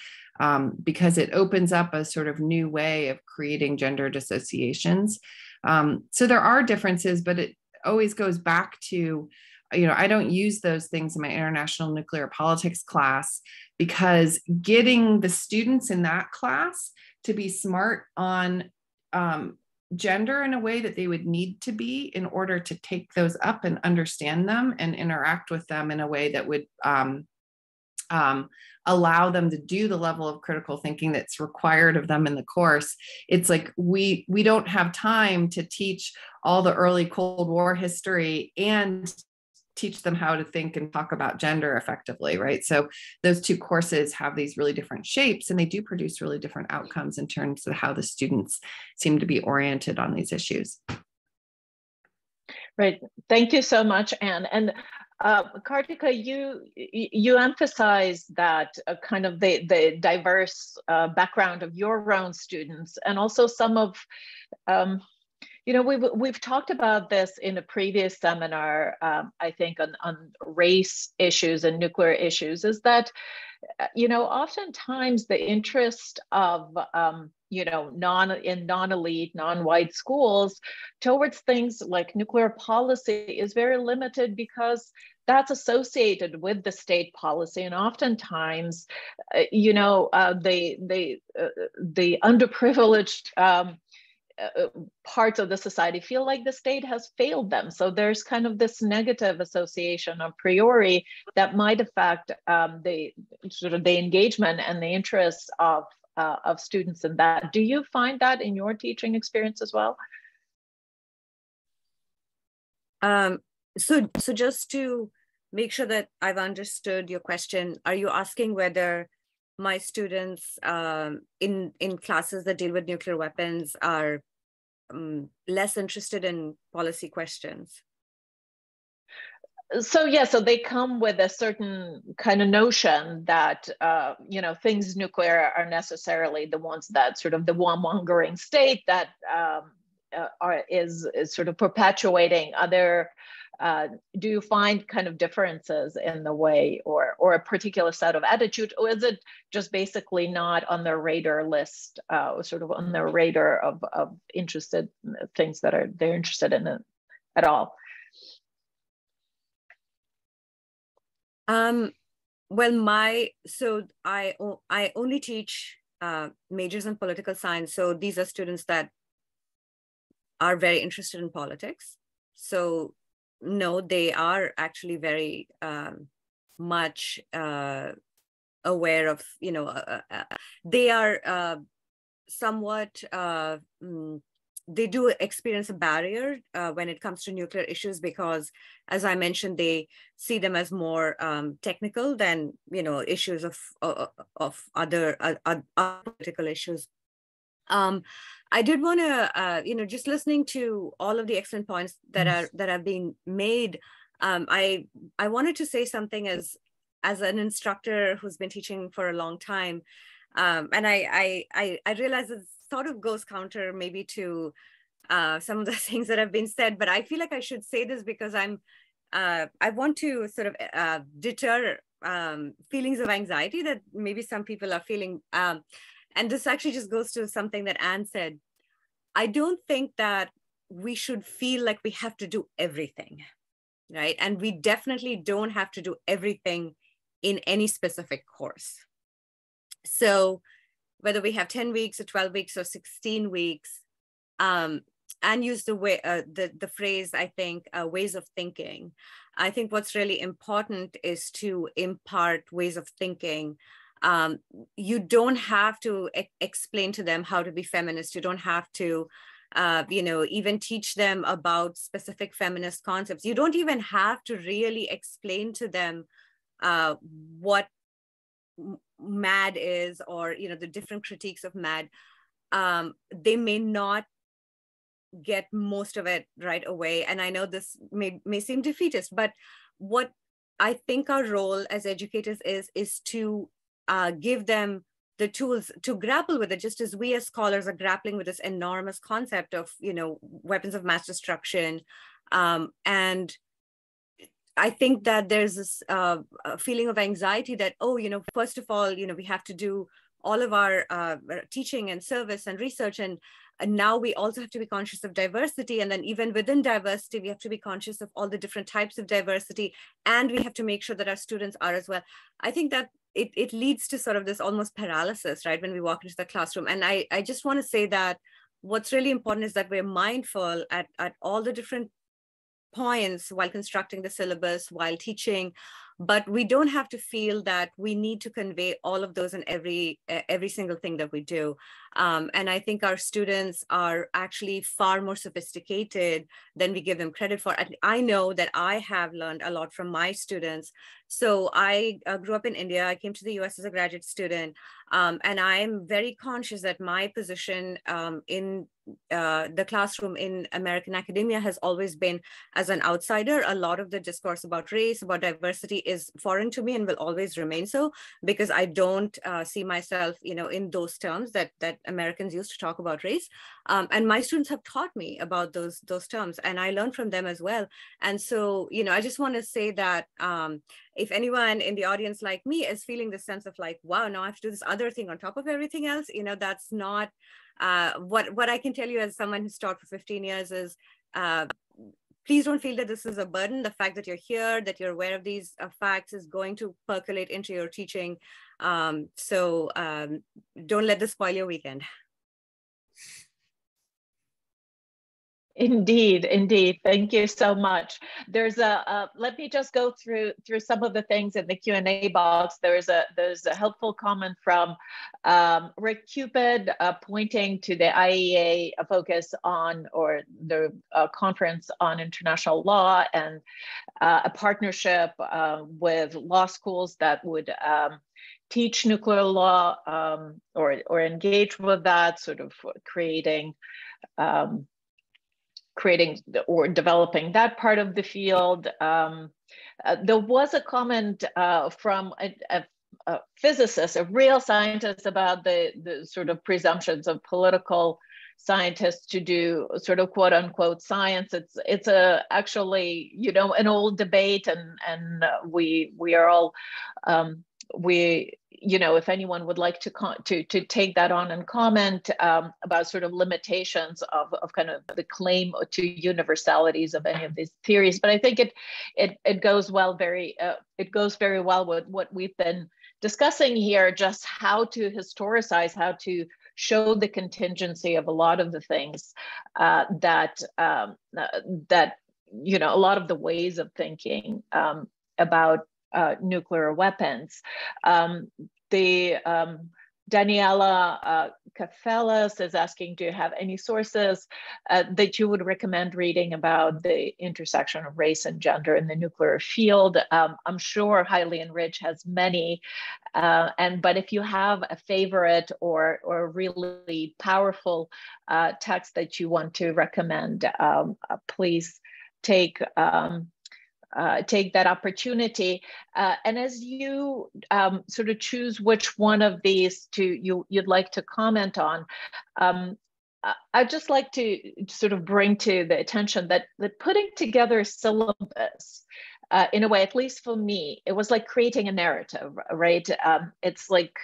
um, because it opens up a sort of new way of creating gendered associations um, so there are differences but it always goes back to you know i don't use those things in my international nuclear politics class because getting the students in that class to be smart on um, gender in a way that they would need to be in order to take those up and understand them and interact with them in a way that would um, um, allow them to do the level of critical thinking that's required of them in the course. It's like we we don't have time to teach all the early cold war history and teach them how to think and talk about gender effectively, right? So those two courses have these really different shapes and they do produce really different outcomes in terms of how the students seem to be oriented on these issues. Right. Thank you so much, Anne. And uh, Karthika, you you emphasize that uh, kind of the the diverse uh, background of your own students, and also some of um, you know, we've, we've talked about this in a previous seminar, um, I think, on, on race issues and nuclear issues, is that, uh, you know, oftentimes the interest of, um, you know, non in non-elite, non-white schools towards things like nuclear policy is very limited because that's associated with the state policy. And oftentimes uh, you know uh, the the uh, the underprivileged um, uh, parts of the society feel like the state has failed them. So there's kind of this negative association a priori that might affect um, the sort of the engagement and the interests of uh, of students in that. Do you find that in your teaching experience as well? Um, so, so just to make sure that I've understood your question, are you asking whether my students um, in in classes that deal with nuclear weapons are um, less interested in policy questions? So yeah so they come with a certain kind of notion that uh, you know things nuclear are necessarily the ones that sort of the warmongering state that um, uh, are is, is sort of perpetuating other uh, do you find kind of differences in the way or or a particular set of attitude or is it just basically not on their radar list uh, sort of on their radar of, of interested things that are they're interested in it at all? Um well my so i i only teach uh, majors in political science. So these are students that are very interested in politics. So no, they are actually very um, much uh, aware of, you know, uh, uh, uh they are uh, somewhat, uh, mm, they do experience a barrier when it comes to nuclear issues because, as I mentioned, they see them as more um, technical than, you know, issues of, of other, other political issues. Um, I did want to, uh, you know, just listening to all of the excellent points that are that have been made. Um, I I wanted to say something as as an instructor who's been teaching for a long time, um, and I I I, I realize it sort of goes counter maybe to uh, some of the <laughs> things that have been said, but I feel like I should say this because I'm uh, I want to sort of uh, deter um, feelings of anxiety that maybe some people are feeling. Um, and this actually just goes to something that Anne said. I don't think that we should feel like we have to do everything, right? And we definitely don't have to do everything in any specific course. So whether we have 10 weeks or 12 weeks or 16 weeks, um, and use the way uh, the the phrase I think uh, ways of thinking. I think what's really important is to impart ways of thinking um, you don't have to e- explain to them how to be feminist. You don't have to uh, you know even teach them about specific feminist concepts. You don't even have to really explain to them uh, what mad is or you know the different critiques of mad. Um, they may not get most of it right away. And i know this may, may seem defeatist but what i think our role as educators is is to uh, give them the tools to grapple with it just as we as scholars are grappling with this enormous concept of you know weapons of mass destruction. Um, and i think that there's this uh, feeling of anxiety that oh you know first of all you know we have to do all of our uh, teaching and service and research and and now we also have to be conscious of diversity. And then even within diversity we have to be conscious of all the different types of diversity and we have to make sure that our students are as well. I think that it, it leads to sort of this almost paralysis right when we walk into the classroom. And i i just want to say that what's really important is that we're mindful at, at all the different points while constructing the syllabus while teaching but we don't have to feel that we need to convey all of those in every every single thing that we do um, and i think our students are actually far more sophisticated than we give them credit for. I know that i have learned a lot from my students. So i uh, grew up in india. I came to the us as a graduate student. Um, and i'm very conscious that my position um, in uh, the classroom in American academia has always been as an outsider. A lot of the discourse about race, about diversity is foreign to me and will always remain so because I don't uh, see myself, you know, in those terms that that Americans use to talk about race. Um, and my students have taught me about those those terms, and I learned from them as well. And so, you know, I just want to say that um, if anyone in the audience like me is feeling the sense of like, wow, now I have to do this other thing on top of everything else, you know, that's not uh, what what I can tell you as someone who's taught for 15 years is uh, please don't feel that this is a burden. The fact that you're here, that you're aware of these uh, facts is going to percolate into your teaching. Um, so um, don't let this spoil your weekend. Indeed, indeed. Thank you so much. There's a let me just go through through some of the things in the Q and A box. There's a there's a helpful comment from um, Rick Cupitt uh, pointing to the IEA focus on or the uh, conference on international law and uh, a partnership uh, with law schools that would. Um, teach nuclear law um, or or engage with that, sort of creating um, creating or developing that part of the field. Um, uh, there was a comment uh, from a, a, a, physicist, a real scientist, about the, the sort of presumptions of political scientists to do sort of quote unquote science. It's it's a actually you know an old debate, and and we we are all um, we you know, if anyone would like to to to take that on and comment um, about sort of limitations of, of kind of the claim to universalities of any of these theories, but I think it it it goes well very uh, it goes very well with what we've been discussing here, just how to historicize, how to show the contingency of a lot of the things uh, that um, uh, that you know a lot of the ways of thinking um, about uh, nuclear weapons. Um, the um, Daniela uh, Cathalas is asking, do you have any sources uh, that you would recommend reading about the intersection of race and gender in the nuclear field? Um, I'm sure Highly Enriched has many, uh, and but if you have a favorite or, or really powerful uh, text that you want to recommend, um, uh, please take um, uh, take that opportunity. Uh, and as you um, sort of choose which one of these to you you'd like to comment on, um, I'd just like to sort of bring to the attention that that putting together a syllabus. Uh, in a way, at least for me, it was like creating a narrative, right? Um, it's like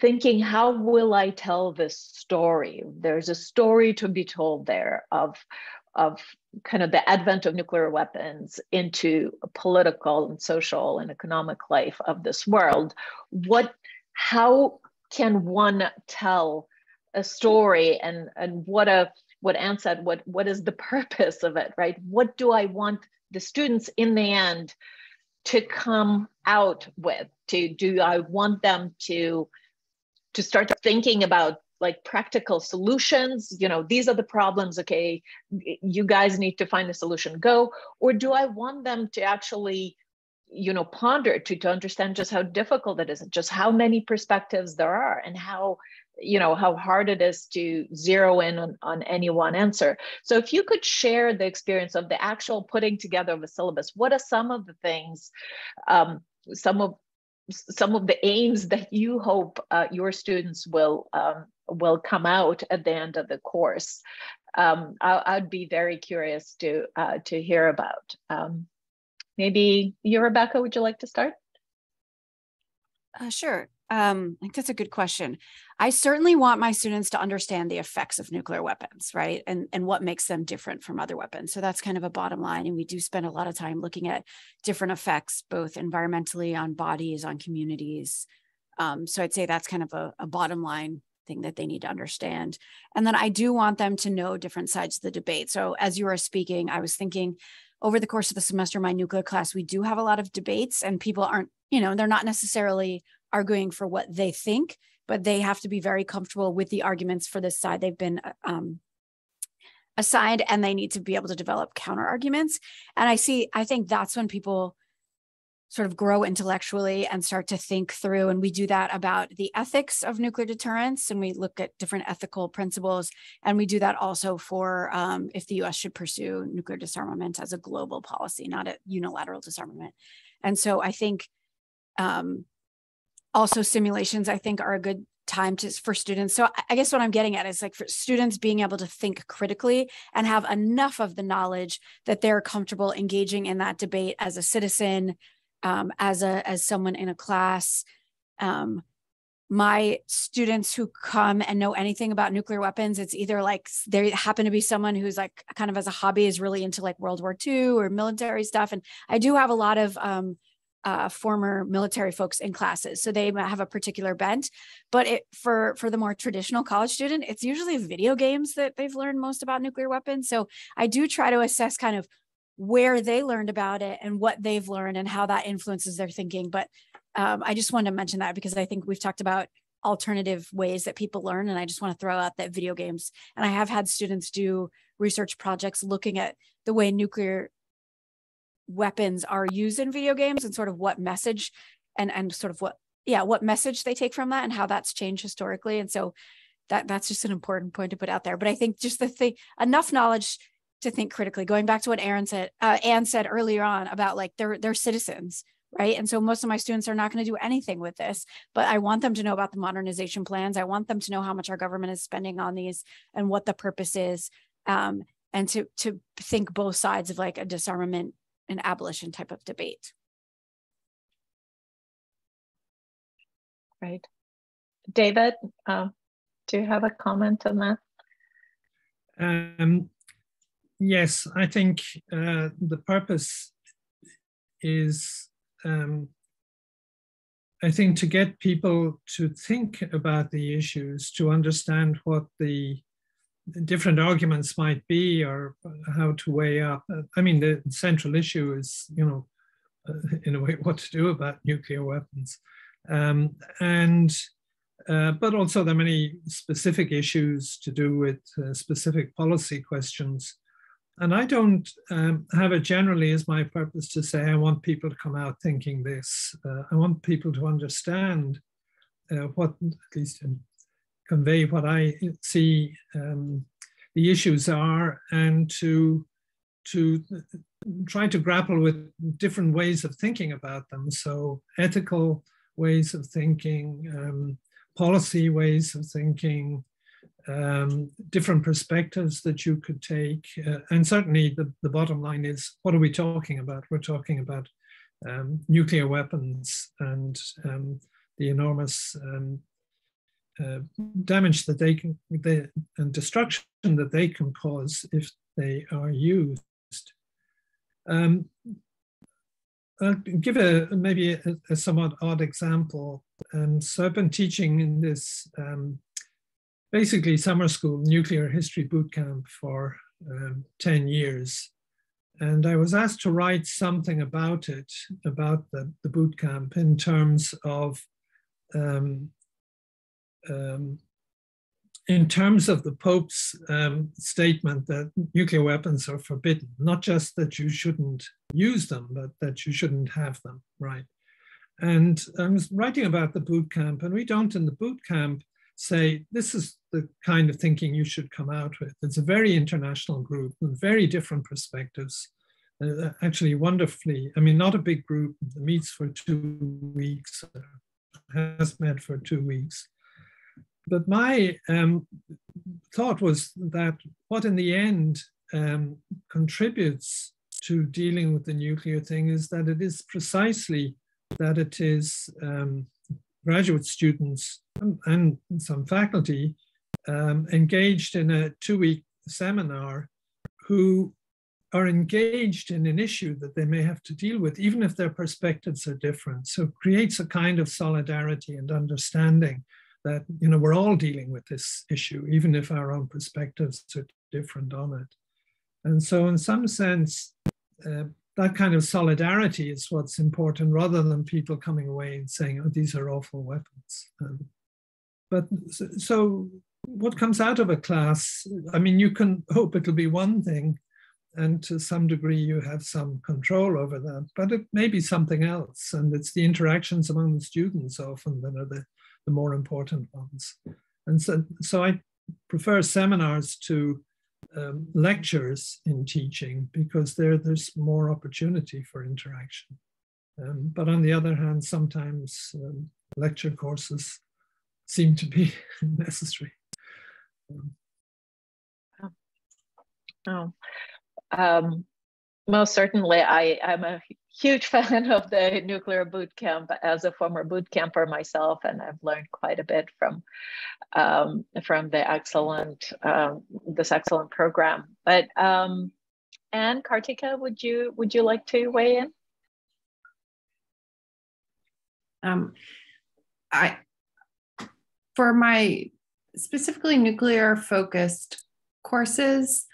thinking, how will I tell this story? There's a story to be told there of of kind of the advent of nuclear weapons into political and social and economic life of this world what how can one tell a story and and what a what Anne said what what is the <laughs> purpose of it right? What do I want the students in the end to come out with to do I want them to to start thinking about like practical solutions you know these are the problems okay you guys need to find a solution go. Or do i want them to actually you know ponder to to understand just how difficult it is just how many perspectives there are and how you know how hard it is to zero in on, on any one answer. So if you could share the experience of the actual putting together of a syllabus what are some of the things um, some of some of the aims that you hope uh, your students will um, will come out at the end of the course. Um, I, would be very curious to uh, to hear about. Um, maybe you, Rebecca, would you like to start? Uh, sure. Um, I think that's a good question. I certainly want my students to understand the effects of nuclear weapons, right? And, and what makes them different from other weapons. So that's kind of a bottom line. And we do spend a lot of time looking at different effects, both environmentally, on bodies, on communities. Um, so I'd say that's kind of a, a bottom line thing that they need to understand. And then I do want them to know different sides of the debate. So as you are speaking, I was thinking over the course of the semester, my nuclear class, we do have a lot of debates and people aren't, you know, they're not necessarily arguing for what they think, but they have to be very comfortable with the arguments for this side they've been uh, um, assigned and they need to be able to develop counter arguments. And I see, I think that's when people sort of grow intellectually and start to think through. And we do that about the ethics of nuclear deterrence, and we look at different ethical principles. And we do that also for um, if the US should pursue nuclear disarmament as a global policy, not a unilateral disarmament. And so I think um, also simulations, I think, are a good time to for students so i guess what i'm getting at is like for students being able to think critically and have enough of the knowledge that they're comfortable engaging in that debate as a citizen um, as a as someone in a class um, my students who come and know anything about nuclear weapons it's either like they happen to be someone who's like kind of as a hobby is really into like world war ii or military stuff. And i do have a lot of um, uh, former military folks in classes so they might have a particular bent. But it, for for the more traditional college student it's usually video games that they've learned most about nuclear weapons. So i do try to assess kind of where they learned about it and what they've learned and how that influences their thinking. But um, I just wanted to mention that because I think we've talked about alternative ways that people learn. And I just want to throw out that video games. And I have had students do research projects looking at the way nuclear weapons are used in video games and sort of what message and and sort of what yeah what message they take from that and how that's changed historically and so that that's just an important point to put out there but i think just the thing enough knowledge to think critically. Going back to what aaron said uh, anne said earlier on about like they're they're citizens right? And so most of my students are not going to do anything with this but i want them to know about the modernization plans. I want them to know how much our government is spending on these and what the purpose is um, and to to think both sides of like a disarmament and abolition type of debate. Right. David um, do you have a comment on that? Um, yes, I think uh, the purpose is, um, I think, to get people to think about the issues, to understand what the, different arguments might be or how to weigh up. I mean, the central issue is, you know, uh, in a way, <laughs> what to do about nuclear weapons. Um, and uh, but also there are many specific issues to do with uh, specific policy questions. And I don't um, have it generally as my purpose to say I want people to come out thinking this. Uh, I want people to understand uh, what, at least convey what I see um, the issues are, and to to try to grapple with different ways of thinking about them. So ethical ways of thinking, um, policy ways of thinking, um, different perspectives that you could take. Uh, and certainly the, the bottom line is, what are we talking about? We're talking about um, nuclear weapons and um, the enormous um, uh, damage that they can, they, and destruction that they can cause if they are used. Um, I'll give a maybe a, a somewhat odd example. Um, so I've been teaching in this um, basically summer school nuclear history boot camp for um, 10 years. And I was asked to write something about it, about the, the boot camp in terms of um, um, in terms of the Pope's um, statement that nuclear weapons are forbidden, not just that you shouldn't use them, but that you shouldn't have them, right? And I was writing about the boot camp, and we don't in the boot camp say this is the kind of thinking you should come out with. It's a very international group with very different perspectives. Uh, actually, wonderfully, I mean, not a big group, meets for two weeks, has met for two weeks but my um, thought was that what in the end um, contributes to dealing with the nuclear thing is that it is precisely that it is um, graduate students and, some faculty um, engaged in a two-week seminar who are engaged in an issue that they may have to deal with, even if their perspectives are different. So it creates a kind of solidarity and understanding that you know we're all dealing with this issue, even if our own perspectives are different on it. And so, in some sense, uh, that kind of solidarity is what's important, rather than people coming away and saying, "Oh, these are awful weapons." Um, but so, what comes out of a class? I mean, you can hope it'll be one thing, and to some degree you have some control over that but it may be something else and it's the interactions among the students often that are the the more important ones. And so, so I prefer seminars to um, lectures in teaching because there, there's more opportunity for interaction. Um, but on the other hand, sometimes um, lecture courses seem to be <laughs> necessary. oh. Um, most certainly, I, I'm a huge <laughs> fan of the nuclear boot camp as a former boot camper myself, and I've learned quite a bit from um, from the excellent um, this excellent program. But um, Anne Karthika, would you would you like to weigh in? Um, I for my specifically nuclear focused courses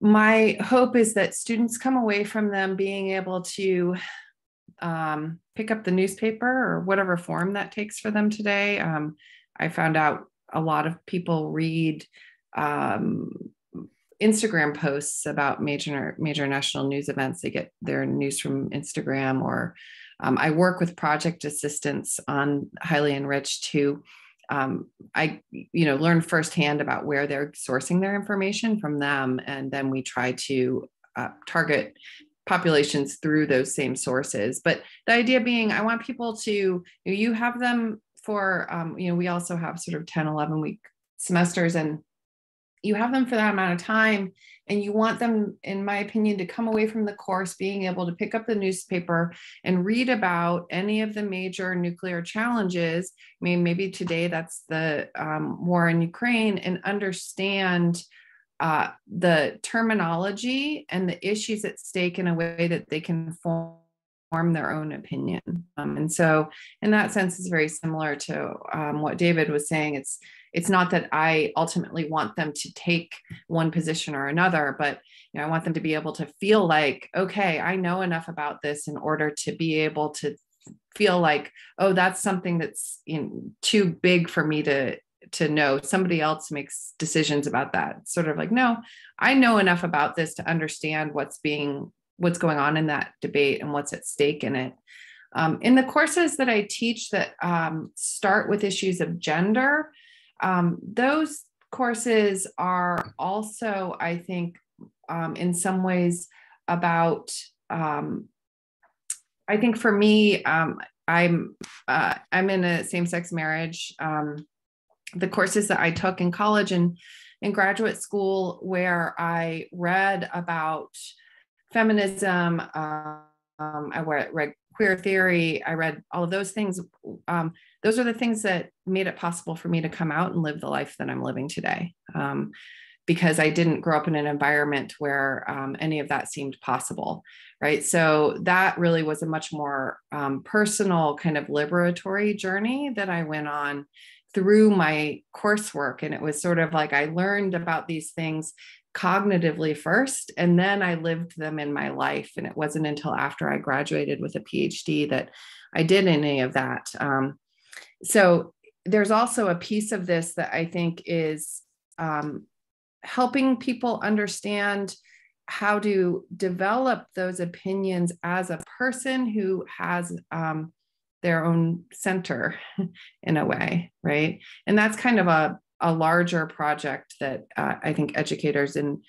my hope is that students come away from them being able to um, pick up the newspaper or whatever form that takes for them today. Um, I found out a lot of people read um, Instagram posts about major major national news events. They get their news from Instagram, or um, I work with project assistants on highly enriched too um, I, you know, learn firsthand about where they're sourcing their information from them, and then we try to uh, target populations through those same sources. But the idea being, I want people to, you, know, you have them for, um, you know, we also have sort of 10, 11 week semesters, and you have them for that amount of time and you want them in my opinion to come away from the course being able to pick up the newspaper and read about any of the major nuclear challenges i mean maybe today that's the um, war in ukraine and understand uh, the terminology and the issues at stake in a way that they can form form their own opinion. Um, and so, in that sense, it's very similar to um, what David was saying. It's it's not that I ultimately want them to take one position or another, but you know, I want them to be able to feel like, okay, I know enough about this in order to be able to feel like, oh, that's something that's too big for me to to know. Somebody else makes decisions about that. Sort of like no i know enough about this to understand what's being what's going on in that debate and what's at stake in it. Um, in the courses that i teach that um, start with issues of gender um, those courses are also i think um, in some ways about um, i think for me um, i'm uh, i'm in a same-sex marriage the courses that I took in college and in graduate school, where I read about feminism, um, I read queer theory, I read all of those things. Those are the things that made it possible for me to come out and live the life that I'm living today. Um, because I didn't grow up in an environment where um, any of that seemed possible, right? So that really was a much more um, personal kind of liberatory journey that I went on through my coursework. And it was sort of like I learned about these things cognitively first, and then I lived them in my life. And it wasn't until after I graduated with a PhD that I did any of that. Um, so there's also a piece of this that I think is um, helping people understand how to develop those opinions as a person who has um, their own center <laughs> in a way, right? And that's kind of a, a larger project that uh, I think educators in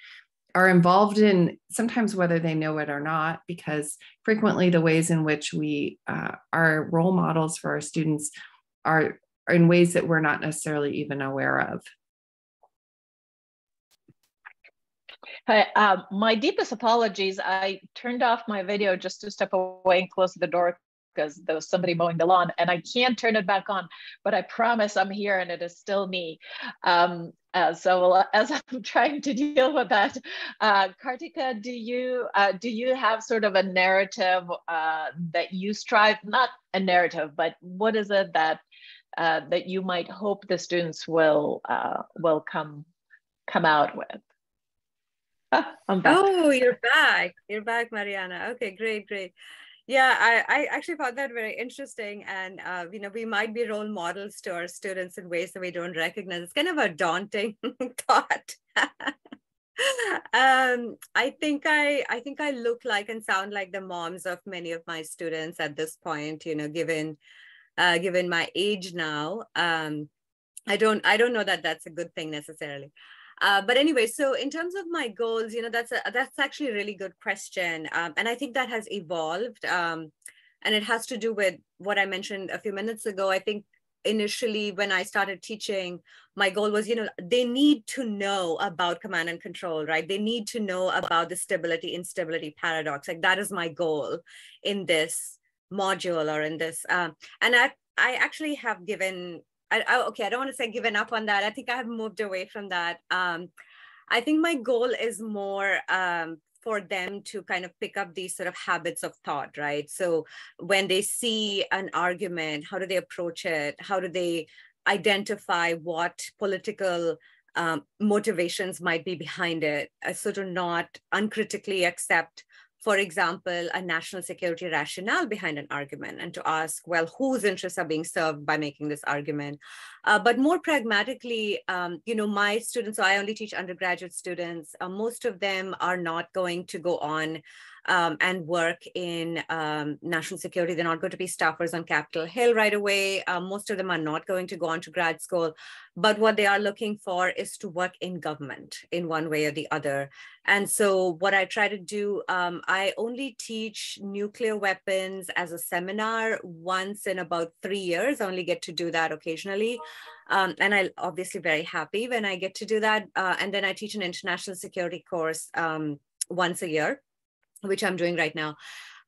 are involved in sometimes whether they know it or not because frequently the ways in which we uh, are role models for our students are, in ways that we're not necessarily even aware of Hi, uh, my deepest apologies. I turned off my video just to step away and close the door because there was somebody mowing the lawn and I can't turn it back on, but I promise I'm here and it is still me. Um, uh, so <laughs> as I'm trying to deal with that, uh, Karthika, do you uh, do you have sort of a narrative uh, that you strive, not a narrative, but what is it that uh, that you might hope the students will uh, will come come out with? <laughs> oh, you're back. You're back, Mariana. Okay, great, great yeah I, I actually found that very interesting and uh, you know we might be role models to our students in ways that we don't recognize it's kind of a daunting <laughs> thought <laughs> um, i think i i think i look like and sound like the moms of many of my students at this point you know given uh, given my age now um, i don't i don't know that that's a good thing necessarily uh, but anyway, so in terms of my goals, you know, that's a, that's actually a really good question, um, and I think that has evolved, um, and it has to do with what I mentioned a few minutes ago. I think initially when I started teaching, my goal was, you know, they need to know about command and control, right? They need to know about the stability instability paradox. Like that is my goal in this module or in this. Um, and I I actually have given I, I, okay, I don't want to say given up on that. I think I have moved away from that. Um, I think my goal is more um, for them to kind of pick up these sort of habits of thought, right? So when they see an argument, how do they approach it? How do they identify what political um, motivations might be behind it? Uh, so to not uncritically accept for example, a national security rationale behind an argument and to ask, well, whose interests are being served by making this argument? Uh, but more pragmatically, um, you know, my students, so I only teach undergraduate students, uh, most of them are not going to go on um, and work in um, national security. They're not going to be staffers on Capitol Hill right away. Uh, most of them are not going to go on to grad school. But what they are looking for is to work in government in one way or the other. And so, what I try to do, um, I only teach nuclear weapons as a seminar once in about three years. I only get to do that occasionally. Um, and I'm obviously very happy when I get to do that. Uh, and then I teach an international security course um, once a year which I'm doing right now.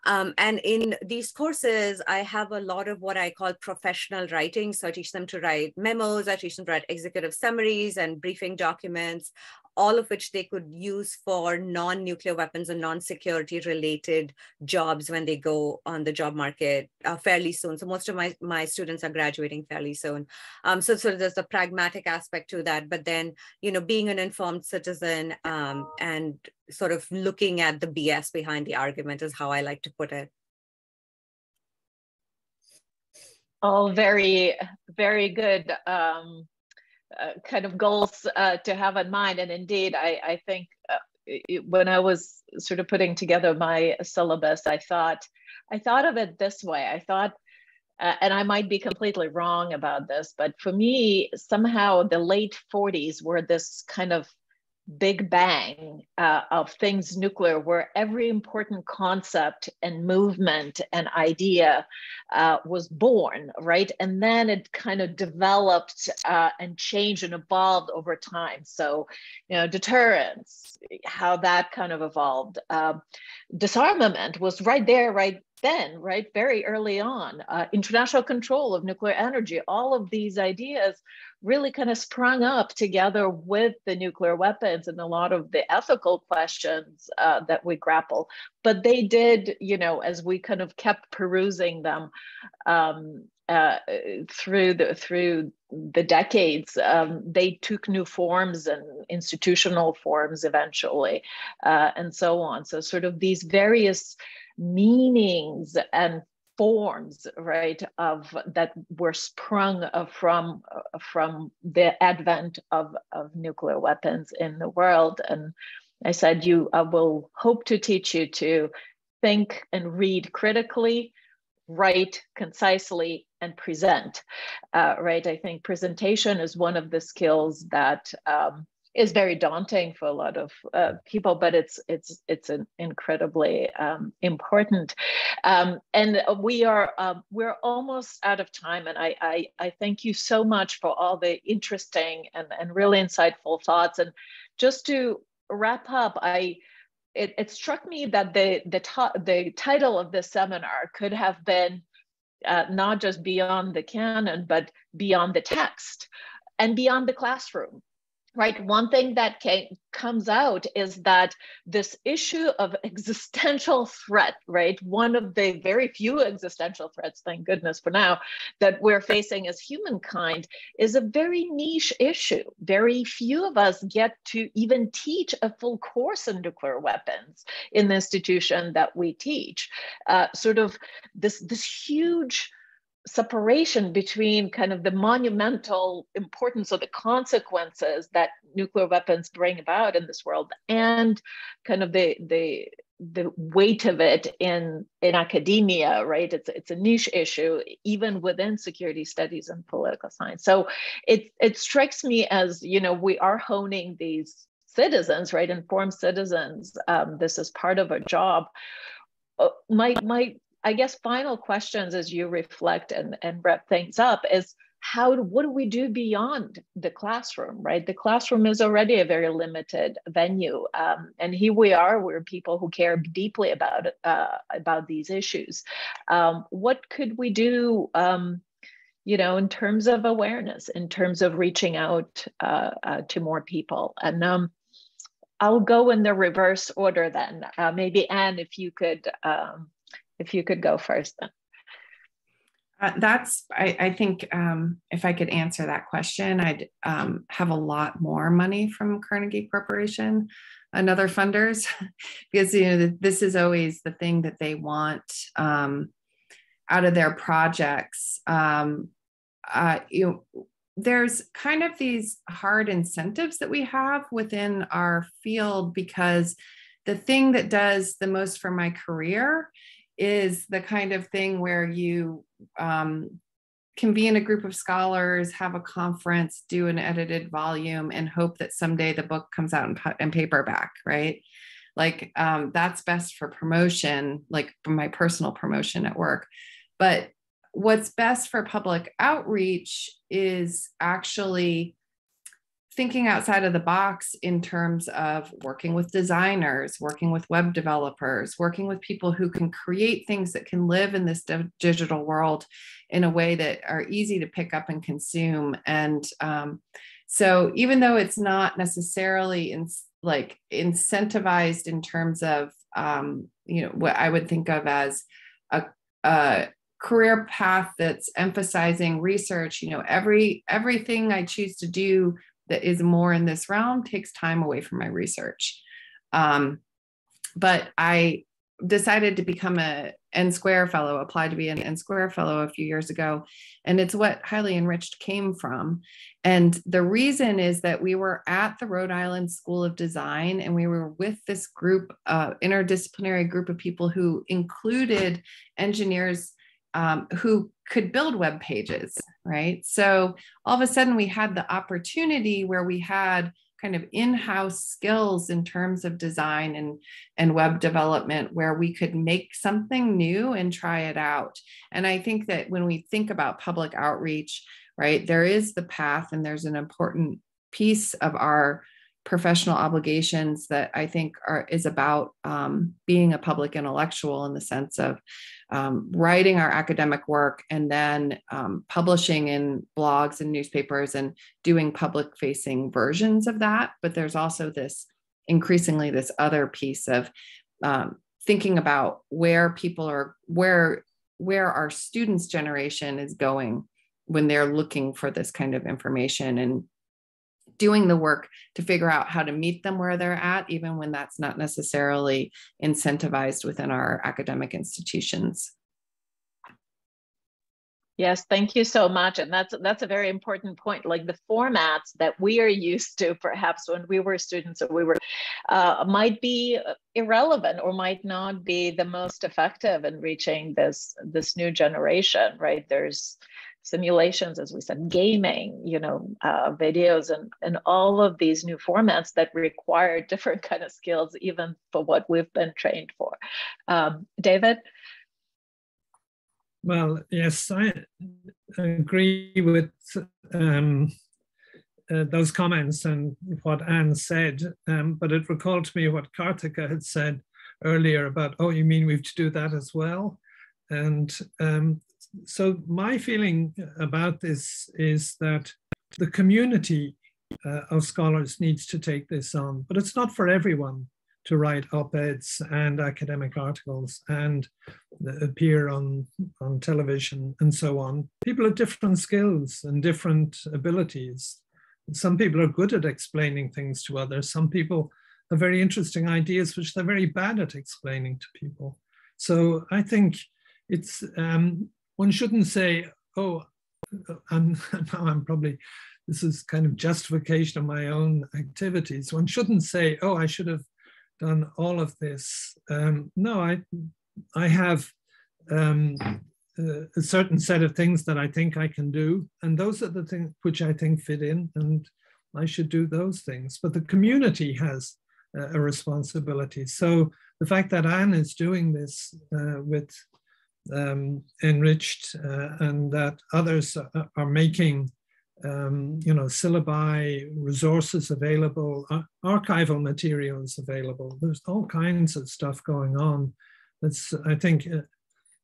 Um, and in these courses, I have a lot of what I call professional writing. So I teach them to write memos, I teach them to write executive summaries and briefing documents all of which they could use for non-nuclear weapons and non-security related jobs when they go on the job market uh, fairly soon. So most of my, my students are graduating fairly soon. Um, so, so there's a pragmatic aspect to that, but then, you know, being an informed citizen um, and sort of looking at the BS behind the argument is how I like to put it. All very, very good um, uh, kind of goals uh, to have in mind. And indeed, I, I think uh, it, when I was sort of putting together my syllabus, I thought, I thought of it this way. I thought, uh, and I might be completely wrong about this, but for me, somehow the late 40s were this kind of big bang uh, of things nuclear where every important concept and movement and idea uh, was born right? And then it kind of developed uh, and changed and evolved over time. So you know deterrence how that kind of evolved. Um, disarmament was right there right then right? Very early on. Uh, international control of nuclear energy all of these ideas really kind of sprung up together with the nuclear weapons and a lot of the ethical questions uh, that we grapple. But they did, you know, as we kind of kept perusing them um, uh, through the through the decades, um, they took new forms and institutional forms eventually, uh, and so on. So sort of these various meanings and forms right of that were sprung from from the advent of, of nuclear weapons in the world. And i said you I will hope to teach you to think and read critically write concisely and present. Uh, right i think presentation is one of the skills that um, is very daunting for a lot of uh, people, but it's it's it's an incredibly um, important. Um, and we are um, we're almost out of time, and I, I, I thank you so much for all the interesting and and really insightful thoughts. And just to wrap up, I. It, it struck me that the the, the title of this seminar could have been uh, not just beyond the canon, but beyond the text and beyond the classroom right? One thing that came, comes out is that this issue of <laughs> existential threat right? One of the very few existential threats thank goodness for now that we're facing as humankind is a very niche issue. Very few of us get to even teach a full course in nuclear weapons in the institution that we teach. Uh, sort of this this huge separation between kind of the monumental importance of the consequences that nuclear weapons bring about in this world and kind of the the the weight of it in in academia right? It's it's a niche issue even within security studies and political science. So it it strikes me as you know we are honing these citizens right? Informed citizens um, this is part of our job. Uh, my my I guess final questions as you reflect and, and wrap things up is how what do we do beyond the classroom right? The classroom is already a very limited venue um, and here we are we're people who care deeply about uh, about these issues. Um, what could we do um, you know in terms of awareness in terms of reaching out uh, uh, to more people? And um, i'll go in the reverse order then. Uh, maybe anne if you could um, if you could go first then. Uh, that's, I, I think, um, if I could answer that question, I'd um, have a lot more money from Carnegie Corporation and other funders, <laughs> because you know this is always the thing that they want um, out of their projects. Um, uh, you know, there's kind of these hard incentives that we have within our field because the thing that does the most for my career is the kind of thing where you um, convene a group of scholars, have a conference, do an edited volume, and hope that someday the book comes out in, in paperback, right? Like um, that's best for promotion, like my personal promotion at work. But what's best for public outreach is actually thinking outside of the box in terms of working with designers, working with web developers, working with people who can create things that can live in this digital world in a way that are easy to pick up and consume. And um, So even though it's not necessarily in, like incentivized in terms of um, you know what I would think of as a, a career path that's emphasizing research, you know, every everything I choose to do that is more in this realm takes time away from my research. Um, but I decided to become a N Square Fellow, applied to be an N Square Fellow a few years ago. And it's what Highly Enriched came from. And the reason is that we were at the Rhode Island School of Design and we were with this group, uh, interdisciplinary group of people who included engineers um, who could build web pages, right? So all of a sudden we had the opportunity where we had kind of in-house skills in terms of design and, and web development where we could make something new and try it out. And I think that when we think about public outreach, right, there is the path and there's an important piece of our professional obligations that I think are is about um, being a public intellectual in the sense of um, writing our academic work and then um, publishing in blogs and newspapers and doing public facing versions of that. But there's also this increasingly this other piece of um, thinking about where people are where where our students generation is going when they're looking for this kind of information and doing the work to figure out how to meet them where they're at, even when that's not necessarily incentivized within our academic institutions. Yes, thank you so much. And that's that's a very important point. Like the formats that we are used to, perhaps when we were students or we were, uh, might be irrelevant or might not be the most effective in reaching this this new generation. Right? There's simulations, as we said, gaming, you know, uh, videos and, and all of these new formats that require <laughs> different kind of skills, even for what we've been trained for. Um, David? Well, yes, I agree with um, uh, those comments and what Anne said, um, but it recalled to me what Karthika had said earlier about, oh, you mean we've to do that as well? And um, so my feeling about this is that the community uh, of scholars needs to take this on, but it's not for everyone to write op-eds and academic articles and appear on, on television and so on. People have different skills and different abilities. Some people are good at explaining things to others. Some people have very interesting ideas, which they're very bad at explaining to people. So I think it's um, one shouldn't say, oh, I'm, <laughs> now I'm probably, this is kind of justification of my own activities. One shouldn't say, oh, I should have done all of this. Um, no, I, I have um, a certain set of things that I think I can do. And those are the things which I think fit in and I should do those things. But the community has a responsibility. So the fact that Anne is doing this uh, with um, enriched uh, and that others are making um, you know, syllabi, resources available, uh, archival materials available. There's all kinds of stuff going on that's, I think, uh,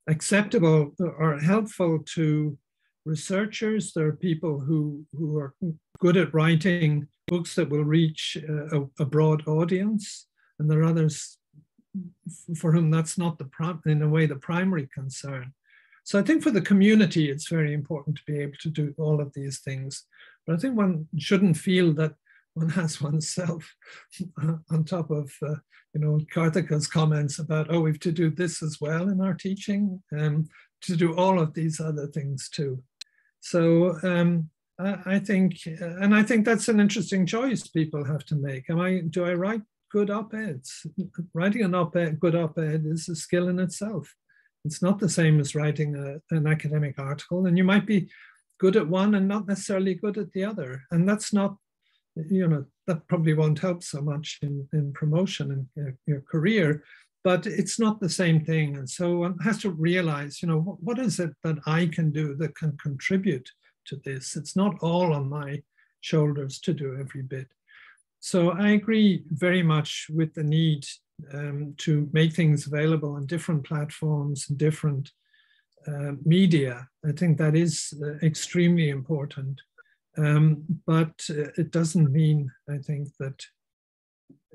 acceptable or helpful to researchers. There are people who, who are good at writing books that will reach a, a broad audience, and there are others for whom that's not the in a way the primary concern. So I think for the community, it's very important to be able to do all of these things. But I think one shouldn't feel that one has <laughs> oneself on top of, uh, you know, Karthika's comments about, oh, we've to do this as well in our teaching, um, to do all of these other things too. So um, I, I think, and I think that's an interesting choice people have to make. Am I, do I write good op-eds. Writing an op-ed, good op-ed is a skill in itself. It's not the same as writing a, an academic article, and you might be good at one and not necessarily good at the other. And that's not, you know, that probably won't help so much in, in promotion and your, uh, your career, but it's not the same thing. And so one has to realize, you know, what is it that I can do that can contribute to this? It's not all on my shoulders to do every bit. So I agree very much with the need um, to make things available on different platforms and different uh, media. I think that is uh, extremely important. Um, but it doesn't mean, I think, that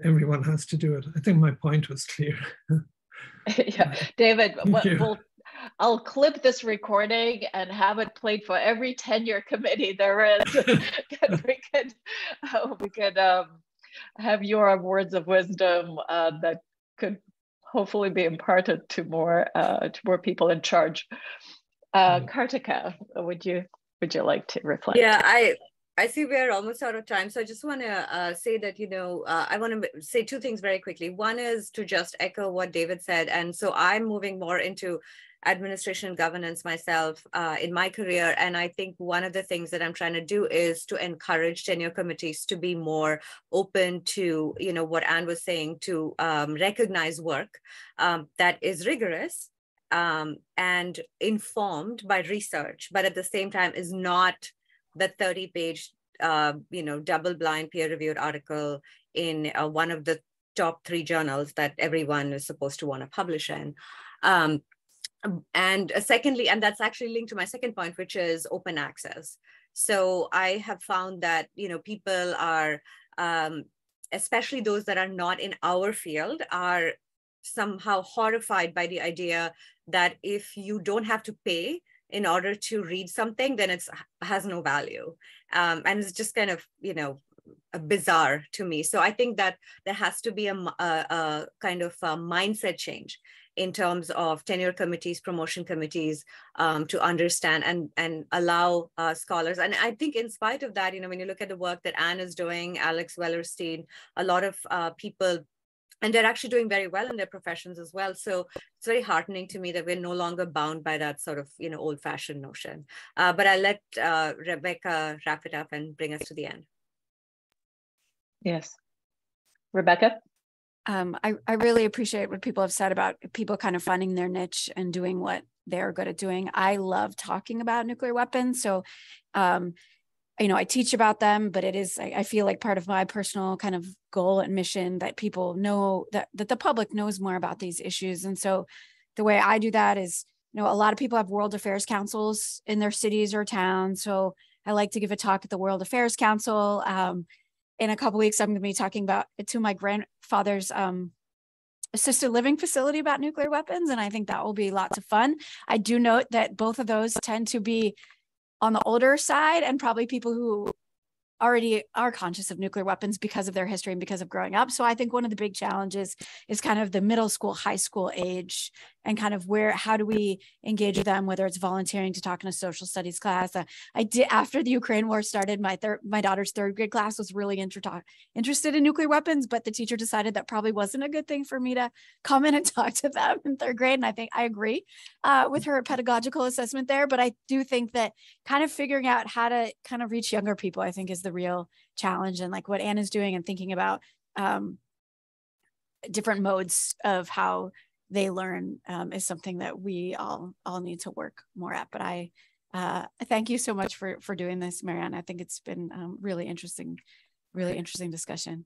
everyone has to do it. I think my point was clear. <laughs> <laughs> yeah, David, we'll, I'll clip this recording and have it played for every tenure committee there is. <laughs> <laughs> we could, uh, we could um, have your words of wisdom uh, that could hopefully be imparted to more uh, to more people in charge. Uh, mm. Karthika, would you would you like to reflect? Yeah, I I see we're almost out of time. So I just want to uh, say that, you know, uh, I want to say two things very quickly. One is to just echo what David said. And so I'm moving more into administration and governance myself uh, in my career. And I think one of the things that I'm trying to do is to encourage tenure committees to be more open to, you know, what Anne was saying, to um, recognize work um, that is rigorous um, and informed by research, but at the same time is not the 30 page, uh, you know, double blind peer reviewed article in uh, one of the top three journals that everyone is supposed to want to publish in. Um, and uh, secondly, and that's actually linked to my second point, which is open access. So I have found that, you know, people are, um, especially those that are not in our field, are somehow horrified by the idea that if you don't have to pay in order to read something, then it has no value. Um, and it's just kind of, you know, bizarre to me. So I think that there has to be a, a, a kind of a mindset change in terms of tenure committees, promotion committees um, to understand and, and allow uh, scholars. And I think in spite of that, you know, when you look at the work that Anne is doing, Alex Wellerstein, a lot of uh, people and they're actually doing very well in their professions as well. So it's very heartening to me that we're no longer bound by that sort of you know old fashioned notion. Uh, but i'll let uh, rebecca wrap it up and bring us to the end. Yes. Rebecca um, I, I really appreciate what people have said about people kind of finding their niche and doing what they're good at doing. I love talking about nuclear weapons. So, um, you know, I teach about them, but it is, I, I, feel like part of my personal kind of goal and mission that people know that, that the public knows more about these issues. And so the way I do that is, you know, a lot of people have world affairs councils in their cities or towns. So I like to give a talk at the World Affairs Council. Um, in a couple weeks, I'm going to be talking about it to my grandfather's um, assisted living facility about nuclear weapons, and I think that will be lots of fun. I do note that both of those tend to be on the older side and probably people who already are conscious of nuclear weapons because of their history and because of growing up. So I think one of the big challenges is kind of the middle school, high school age and kind of where, how do we engage with them, whether it's volunteering to talk in a social studies class. Uh, I did, after the Ukraine war started, my third, my daughter's third grade class was really inter- interested in nuclear weapons, but the teacher decided that probably wasn't a good thing for me to come in and <laughs> talk to them in third grade. And I think I agree uh, with her pedagogical assessment there, but I do think that kind of figuring out how to kind of reach younger people, I think is the real challenge and like what Anna's doing and thinking about um, different modes of how they learn um, is something that we all all need to work more at. But I uh, thank you so much for for doing this, Marianne. I think it's been um, really interesting, really interesting discussion.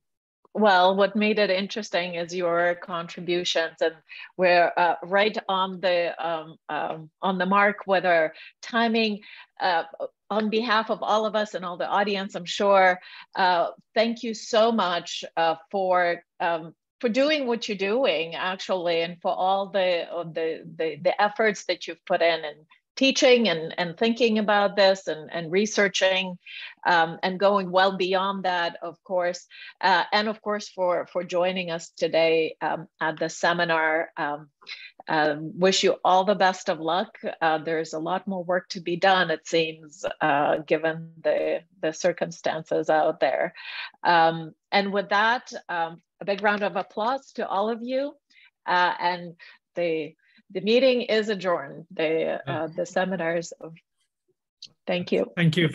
Well, what made it interesting is your contributions, and we're uh, right on the um, um, on the mark. Whether timing, uh, on behalf of all of us and all the audience, I'm sure. Uh, thank you so much uh, for um, for doing what you're doing, actually, and for all the uh, the the, the efforts that you've put in and teaching and, and thinking about this and, and researching um, and going well beyond that, of course. Uh, and of course, for, for joining us today um, at the seminar. Um, uh, wish you all the best of luck. Uh, there's a lot more work to be done, it seems, uh, given the, the circumstances out there. Um, and with that, um, a big round of applause to all of you. Uh, and the the meeting is adjourned. The uh, the seminars. Of, thank you. Thank you very.